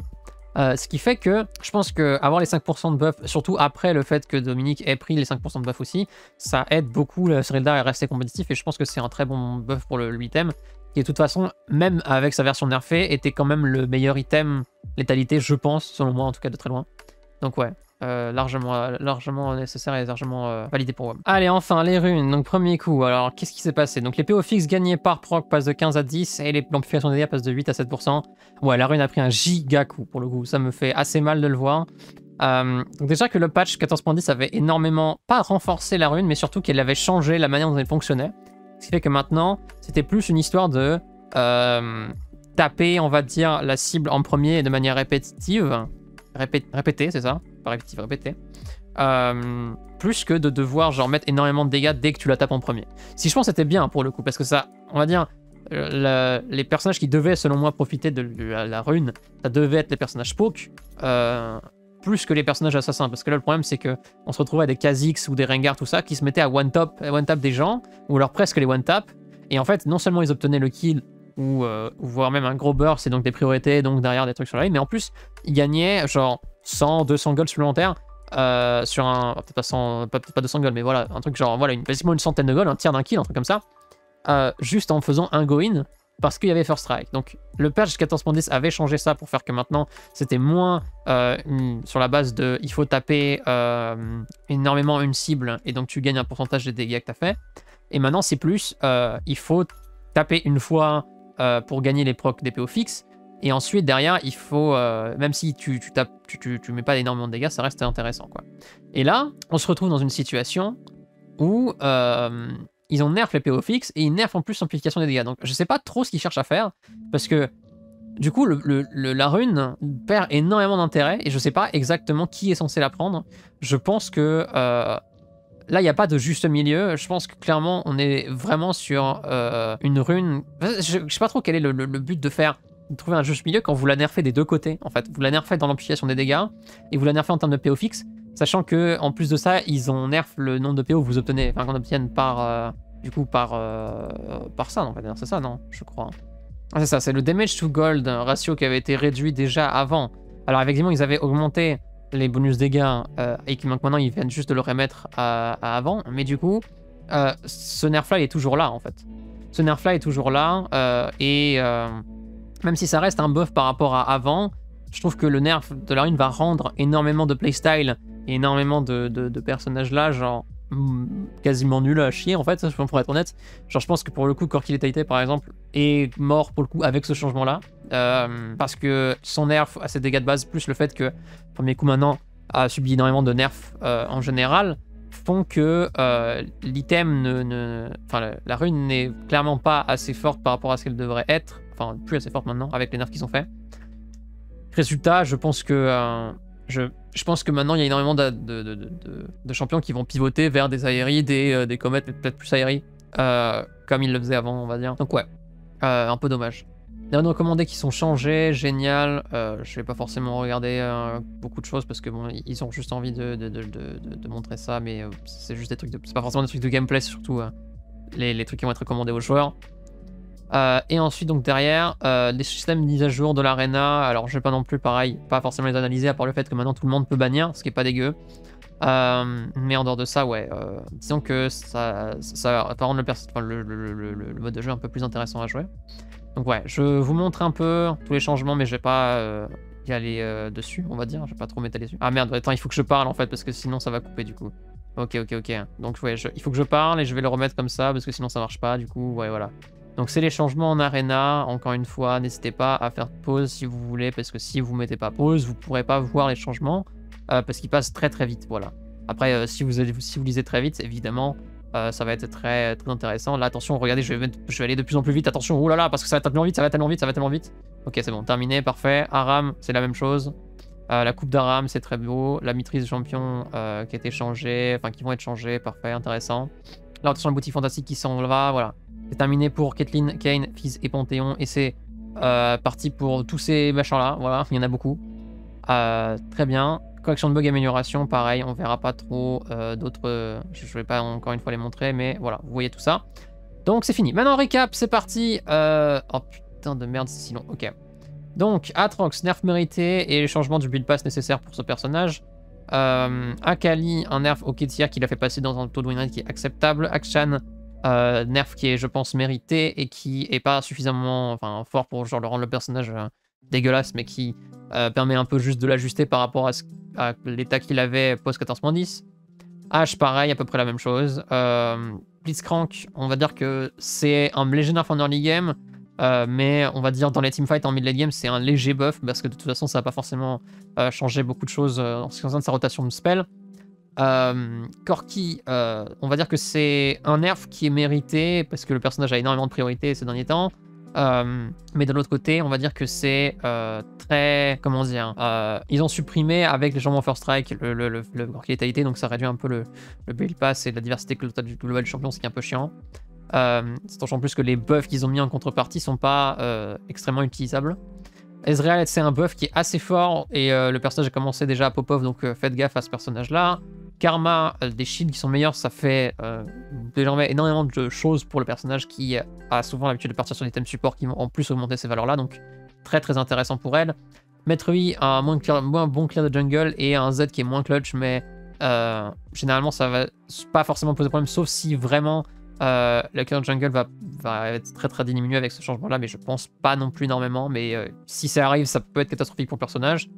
[SPEAKER 1] Euh, ce qui fait que je pense que avoir les 5% de buff, surtout après le fait que Dominique ait pris les 5% de buff aussi, ça aide beaucoup le Serilda à rester compétitif et je pense que c'est un très bon buff pour le, item qui de toute façon, même avec sa version nerfée, était quand même le meilleur item létalité, je pense, selon moi en tout cas de très loin. Donc ouais, euh, largement, largement nécessaire et largement euh, validé pour WOM. Allez, enfin, les runes. Donc, premier coup. Alors, qu'est-ce qui s'est passé? Donc, les PO fixes gagnés par proc passent de 15 à 10 et l'amplification des dégâts passe de 8 à 7%. Ouais, la rune a pris un giga coup pour le coup. Ça me fait assez mal de le voir. Euh, donc déjà que le patch 14.10 avait énormément, pas renforcé la rune, mais surtout qu'elle avait changé la manière dont elle fonctionnait. Ce qui fait que maintenant, c'était plus une histoire de taper, on va dire, la cible en premier de manière répétitive. Répétée, c'est ça? Pas répétitif, répété. Euh, plus que de devoir genre mettre énormément de dégâts dès que tu la tapes en premier. Si je pense c'était bien pour le coup, parce que ça, on va dire, euh, les personnages qui devaient selon moi profiter de la, rune, ça devait être les personnages poke, euh, plus que les personnages assassins. Parce que là le problème c'est que on se retrouvait avec des Kha'Zix ou des Rengar, tout ça, qui se mettaient à one top, one tap des gens, ou alors presque les one tap. Et en fait, non seulement ils obtenaient le kill, ou, ou voire même un gros burst, c'est donc des priorités, donc derrière des trucs sur la ligne, mais en plus ils gagnaient genre 100, 200 gold supplémentaires euh, sur un. Peut-être pas, 100, pas, pas 200 gold, mais voilà, un truc genre, voilà, une, quasiment une centaine de gold, un tiers d'un kill, un truc comme ça, euh, juste en faisant un go-in parce qu'il y avait First Strike. Donc le patch 14.10 avait changé ça pour faire que maintenant c'était moins euh, sur la base de il faut taper énormément une cible et donc tu gagnes un pourcentage des dégâts que tu as fait. Et maintenant c'est plus il faut taper une fois pour gagner les procs des PO fixes et ensuite, derrière, il faut, euh, même si tu, tu, tapes, tu, tu, mets pas énormément de dégâts, ça reste intéressant. Quoi. Et là, on se retrouve dans une situation où euh, ils ont nerf les PO fixes et ils nerfent en plus l'amplification des dégâts. Donc je sais pas trop ce qu'ils cherchent à faire, parce que du coup, le, la rune perd énormément d'intérêt et je sais pas exactement qui est censé la prendre. Je pense que euh, là, il n'y a pas de juste milieu. Je pense que clairement, on est vraiment sur une rune. Je, je sais pas trop quel est le, but de faire trouver un juste milieu quand vous la nerfez des deux côtés. En fait, vous la nerfez dans l'amplification des dégâts et vous la nerfez en termes de PO fixe, sachant que en plus de ça, ils ont nerf le nombre de PO que vous obtenez, enfin qu'on obtienne par euh, du coup par euh, par ça, en. C'est ça, non Je crois. Ah, c'est ça, c'est le damage to gold ratio qui avait été réduit déjà avant. Alors effectivement, ils avaient augmenté les bonus dégâts euh, et qui maintenant ils viennent juste de le remettre à, avant, mais du coup, ce nerf là est toujours là en fait. Ce nerf là est toujours là et même si ça reste un buff par rapport à avant, je trouve que le nerf de la rune va rendre énormément de playstyle et énormément de, personnages là, genre mm, quasiment nul à chier en fait, pour être honnête. Genre je pense que pour le coup, Corky Letalité par exemple est mort pour le coup avec ce changement là. Euh, parce que son nerf a ses dégâts de base, plus le fait que premier coup maintenant a subi énormément de nerfs euh, en général, font que euh, l'item Enfin la rune n'est clairement pas assez forte par rapport à ce qu'elle devrait être enfin plus assez forte maintenant avec les nerfs qu'ils ont fait. Résultat, je pense que je, pense que maintenant il y a énormément de, champions qui vont pivoter vers des aéries, des, des comètes, peut-être plus aéries, comme ils le faisaient avant, on va dire. Donc ouais, un peu dommage. Les runes recommandées qui sont changées, génial. je vais pas forcément regarder beaucoup de choses parce que bon, ils ont juste envie de, de montrer ça, mais c'est juste des trucs, c'est pas forcément des trucs de gameplay, surtout les, les, trucs qui vont être recommandés aux joueurs. Euh, et ensuite, donc derrière, euh, des systèmes de mise à jour de l'arena. Alors, je vais pas non plus, pareil, pas forcément les analyser, à part le fait que maintenant tout le monde peut bannir, ce qui est pas dégueu. Euh, mais en dehors de ça, ouais, disons que ça, ça, va rendre le, le, mode de jeu un peu plus intéressant à jouer. Donc ouais, je vous montre un peu tous les changements, mais je vais pas y aller euh, dessus, on va dire. Je vais pas trop m'étaler dessus. Ah merde, attends, il faut que je parle en fait, parce que sinon ça va couper du coup. Ok, ok, ok. Donc ouais, il faut que je parle et je vais le remettre comme ça, parce que sinon ça marche pas, du coup, ouais, voilà. Donc c'est les changements en arena. Encore une fois, n'hésitez pas à faire pause si vous voulez, parce que si vous mettez pas pause, vous pourrez pas voir les changements, euh, parce qu'ils passent très très vite, voilà. Après, euh, si, vous, si vous lisez très vite, évidemment, euh, ça va être très, très intéressant. Là, attention, regardez, je vais, je vais aller de plus en plus vite. Attention, oulala, là là, parce que ça va tellement vite, ça va tellement vite, ça va tellement vite. Ok, c'est bon, terminé, parfait. Aram, c'est la même chose. Euh, la coupe d'Aram, c'est très beau. La maîtrise champion euh, qui a été changée, enfin qui vont être changées, parfait, intéressant. Là, attention, la boutique fantastique qui s'en va, voilà. C'est terminé pour Kathleen, Kane, Fizz et Panthéon. Et c'est parti pour tous ces machins-là, voilà, il y en a beaucoup. très bien. Correction de bug, amélioration, pareil, on verra pas trop euh, d'autres... Je vais pas encore une fois les montrer, mais voilà, vous voyez tout ça. Donc c'est fini. Maintenant, récap, c'est parti. Euh, oh putain de merde, c'est si long. Ok. Donc, Atrox, nerf mérité et le changement du build pass nécessaire pour ce personnage. Euh, Akali, un nerf au tier qui l'a fait passer dans un taux de win rate qui est acceptable. Akshan, nerf qui est, je pense, mérité et qui est pas suffisamment enfin, fort pour genre, le rendre le personnage dégueulasse, mais qui permet un peu juste de l'ajuster par rapport à ce à l'état qu'il avait post 14.10. H, pareil, à peu près la même chose. Euh, Blitzcrank, on va dire que c'est un nerf en early game, euh, mais on va dire dans les teamfights en mid late game, c'est un léger buff, parce que de toute façon, ça va pas forcément euh, changer beaucoup de choses en ce qui concerne sa rotation de spell. Corki, on va dire que c'est un nerf qui est mérité, parce que le personnage a énormément de priorité ces derniers temps. Euh, mais de l'autre côté, on va dire que c'est euh, très. Comment dire euh, Ils ont supprimé avec les changements First Strike le, le, le, létalité, donc ça réduit un peu le, le build pass et la diversité que du global champion, ce qui est un peu chiant. Euh, en plus que les buffs qu'ils ont mis en contrepartie sont pas extrêmement utilisables. Ezreal, c'est un buff qui est assez fort et le personnage a commencé déjà à pop-off, donc faites gaffe à ce personnage-là. Karma, euh, des shields qui sont meilleurs, ça fait euh, désormais énormément de choses pour le personnage qui a souvent l'habitude de partir sur des thèmes support qui vont en plus augmenter ces valeurs-là, donc très très intéressant pour elle. Maître I a un moins, moins, bon clear de jungle et un Z qui est moins clutch, mais euh, généralement ça va pas forcément poser problème, sauf si vraiment le clear de jungle va, va, être très très diminué avec ce changement-là, mais je pense pas non plus énormément, mais si ça arrive, ça peut être catastrophique pour le personnage.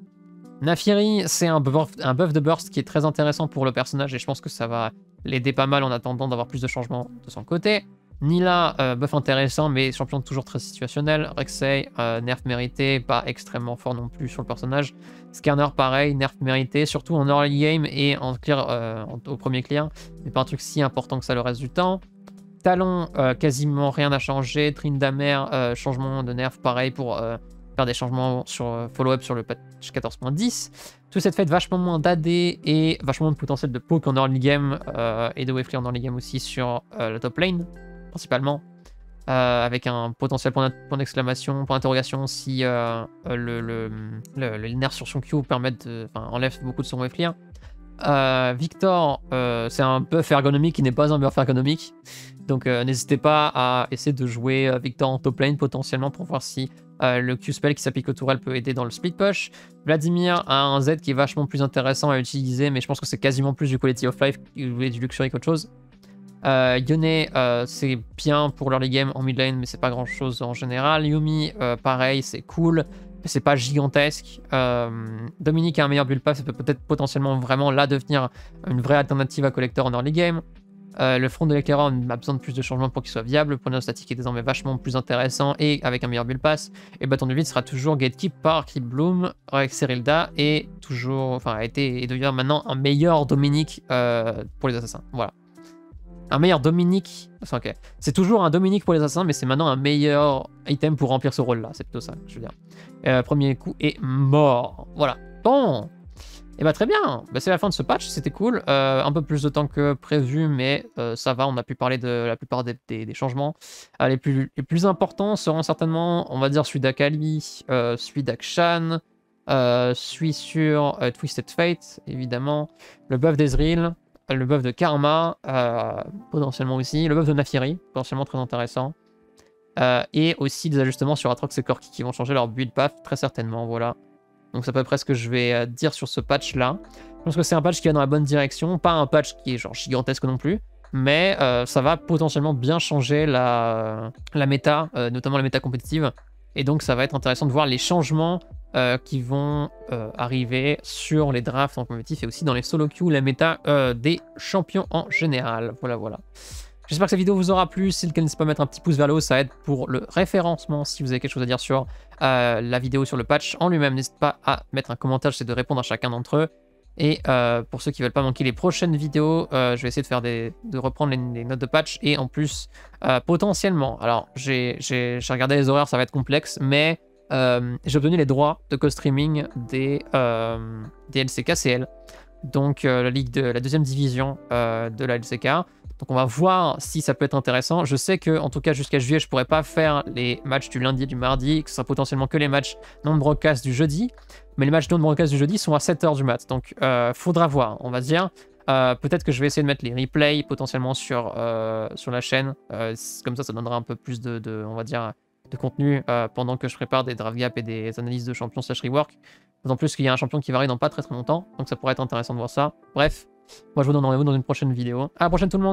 [SPEAKER 1] Nafiri, c'est un buff, de burst qui est très intéressant pour le personnage et je pense que ça va l'aider pas mal en attendant d'avoir plus de changements de son côté. Nila, euh, buff intéressant, mais champion toujours très situationnel. Rexey, euh, nerf mérité, pas extrêmement fort non plus sur le personnage. Scanner, pareil, nerf mérité, surtout en early game et en clear, euh, au premier clear. C'est pas un truc si important que ça le reste du temps. Talon, quasiment rien n'a changé. Trindamer, changement de nerf, pareil pour faire des changements sur euh, follow-up sur le patch 14.10. Tout cette fait vachement moins d'AD et vachement de potentiel de poke en early game euh, et de wave clear en early game aussi sur euh, la top lane, principalement. avec un potentiel point d'exclamation, point d'interrogation si le, le, le, nerf sur son Q permettent de, enlève beaucoup de son wave clear. Victor, c'est un buff ergonomique qui n'est pas un buff ergonomique. Donc n'hésitez pas à essayer de jouer Victor en top lane potentiellement pour voir si euh, le Q-Spell qui s'applique au tourelle peut aider dans le split push. Vladimir a un Z qui est vachement plus intéressant à utiliser, mais je pense que c'est quasiment plus du quality of life et du luxury qu'autre chose. Euh, Yone, euh, c'est bien pour l'early game en mid lane, mais c'est pas grand chose en général. Yumi, pareil, c'est cool, mais c'est pas gigantesque. Dominique a un meilleur build pass, ça peut peut-être potentiellement vraiment là devenir une vraie alternative à collector en early game. Euh, le front de l'éclaireur a besoin de plus de changements pour qu'il soit viable. Le point statique est désormais vachement plus intéressant et avec un meilleur build pass. Et bâton de vide sera toujours gatekeep par Creep Bloom, avec Serilda et toujours, enfin, a été et devient maintenant un meilleur Dominique euh, pour les assassins. Voilà. Un meilleur Dominique. C'est toujours un Dominique pour les assassins, mais c'est maintenant un meilleur item pour remplir ce rôle-là. C'est plutôt ça, je veux dire. Euh, premier coup est mort. Voilà. Bon. Et eh bah très bien, bah, c'est la fin de ce patch, c'était cool. Euh, un peu plus de temps que prévu, mais euh, ça va, on a pu parler de la plupart des, changements. Euh, les, plus, les plus importants seront certainement, on va dire, celui d'Akali, celui d'Akshan, celui sur Twisted Fate, évidemment, le buff d'Ezreal, le buff de Karma, potentiellement aussi, le buff de Nafiri, potentiellement très intéressant. et aussi des ajustements sur Atrox et Corki qui vont changer leur build path, très certainement, voilà. Donc c'est à peu près ce que je vais euh, dire sur ce patch là. Je pense que c'est un patch qui va dans la bonne direction, pas un patch qui est genre gigantesque non plus, mais euh, ça va potentiellement bien changer la, la méta, euh, notamment la méta compétitive. Et donc ça va être intéressant de voir les changements qui vont arriver sur les drafts en compétitif et aussi dans les solo queues, la méta des champions en général. Voilà, voilà. J'espère que cette vidéo vous aura plu. Si le cas, n'hésitez pas à mettre un petit pouce vers le haut, ça aide pour le référencement. Si vous avez quelque chose à dire sur la vidéo, sur le patch en lui-même, n'hésitez pas à mettre un commentaire, j'essaie de répondre à chacun d'entre eux. Et pour ceux qui veulent pas manquer les prochaines vidéos, je vais essayer de faire des, de reprendre les, notes de patch et en plus potentiellement. Alors j'ai regardé les horaires, ça va être complexe, mais j'ai obtenu les droits de co-streaming des, des LCK-CL, donc la ligue de la deuxième division de la LCK. Donc on va voir si ça peut être intéressant. Je sais que en tout cas jusqu'à juillet, je pourrais pas faire les matchs du lundi et du mardi, que ce sera potentiellement que les matchs non broadcast du jeudi. Mais les matchs non broadcast du jeudi sont à 7h du mat. Donc euh, faudra voir, on va dire. Euh, peut-être que je vais essayer de mettre les replays potentiellement sur, euh, la chaîne. comme ça, ça donnera un peu plus de, on va dire, de contenu pendant que je prépare des draft gaps et des analyses de champions slash rework. D'autant plus qu'il y a un champion qui varie dans pas très très longtemps. Donc ça pourrait être intéressant de voir ça. Bref, moi je vous donne rendez-vous dans une prochaine vidéo. À la prochaine tout le monde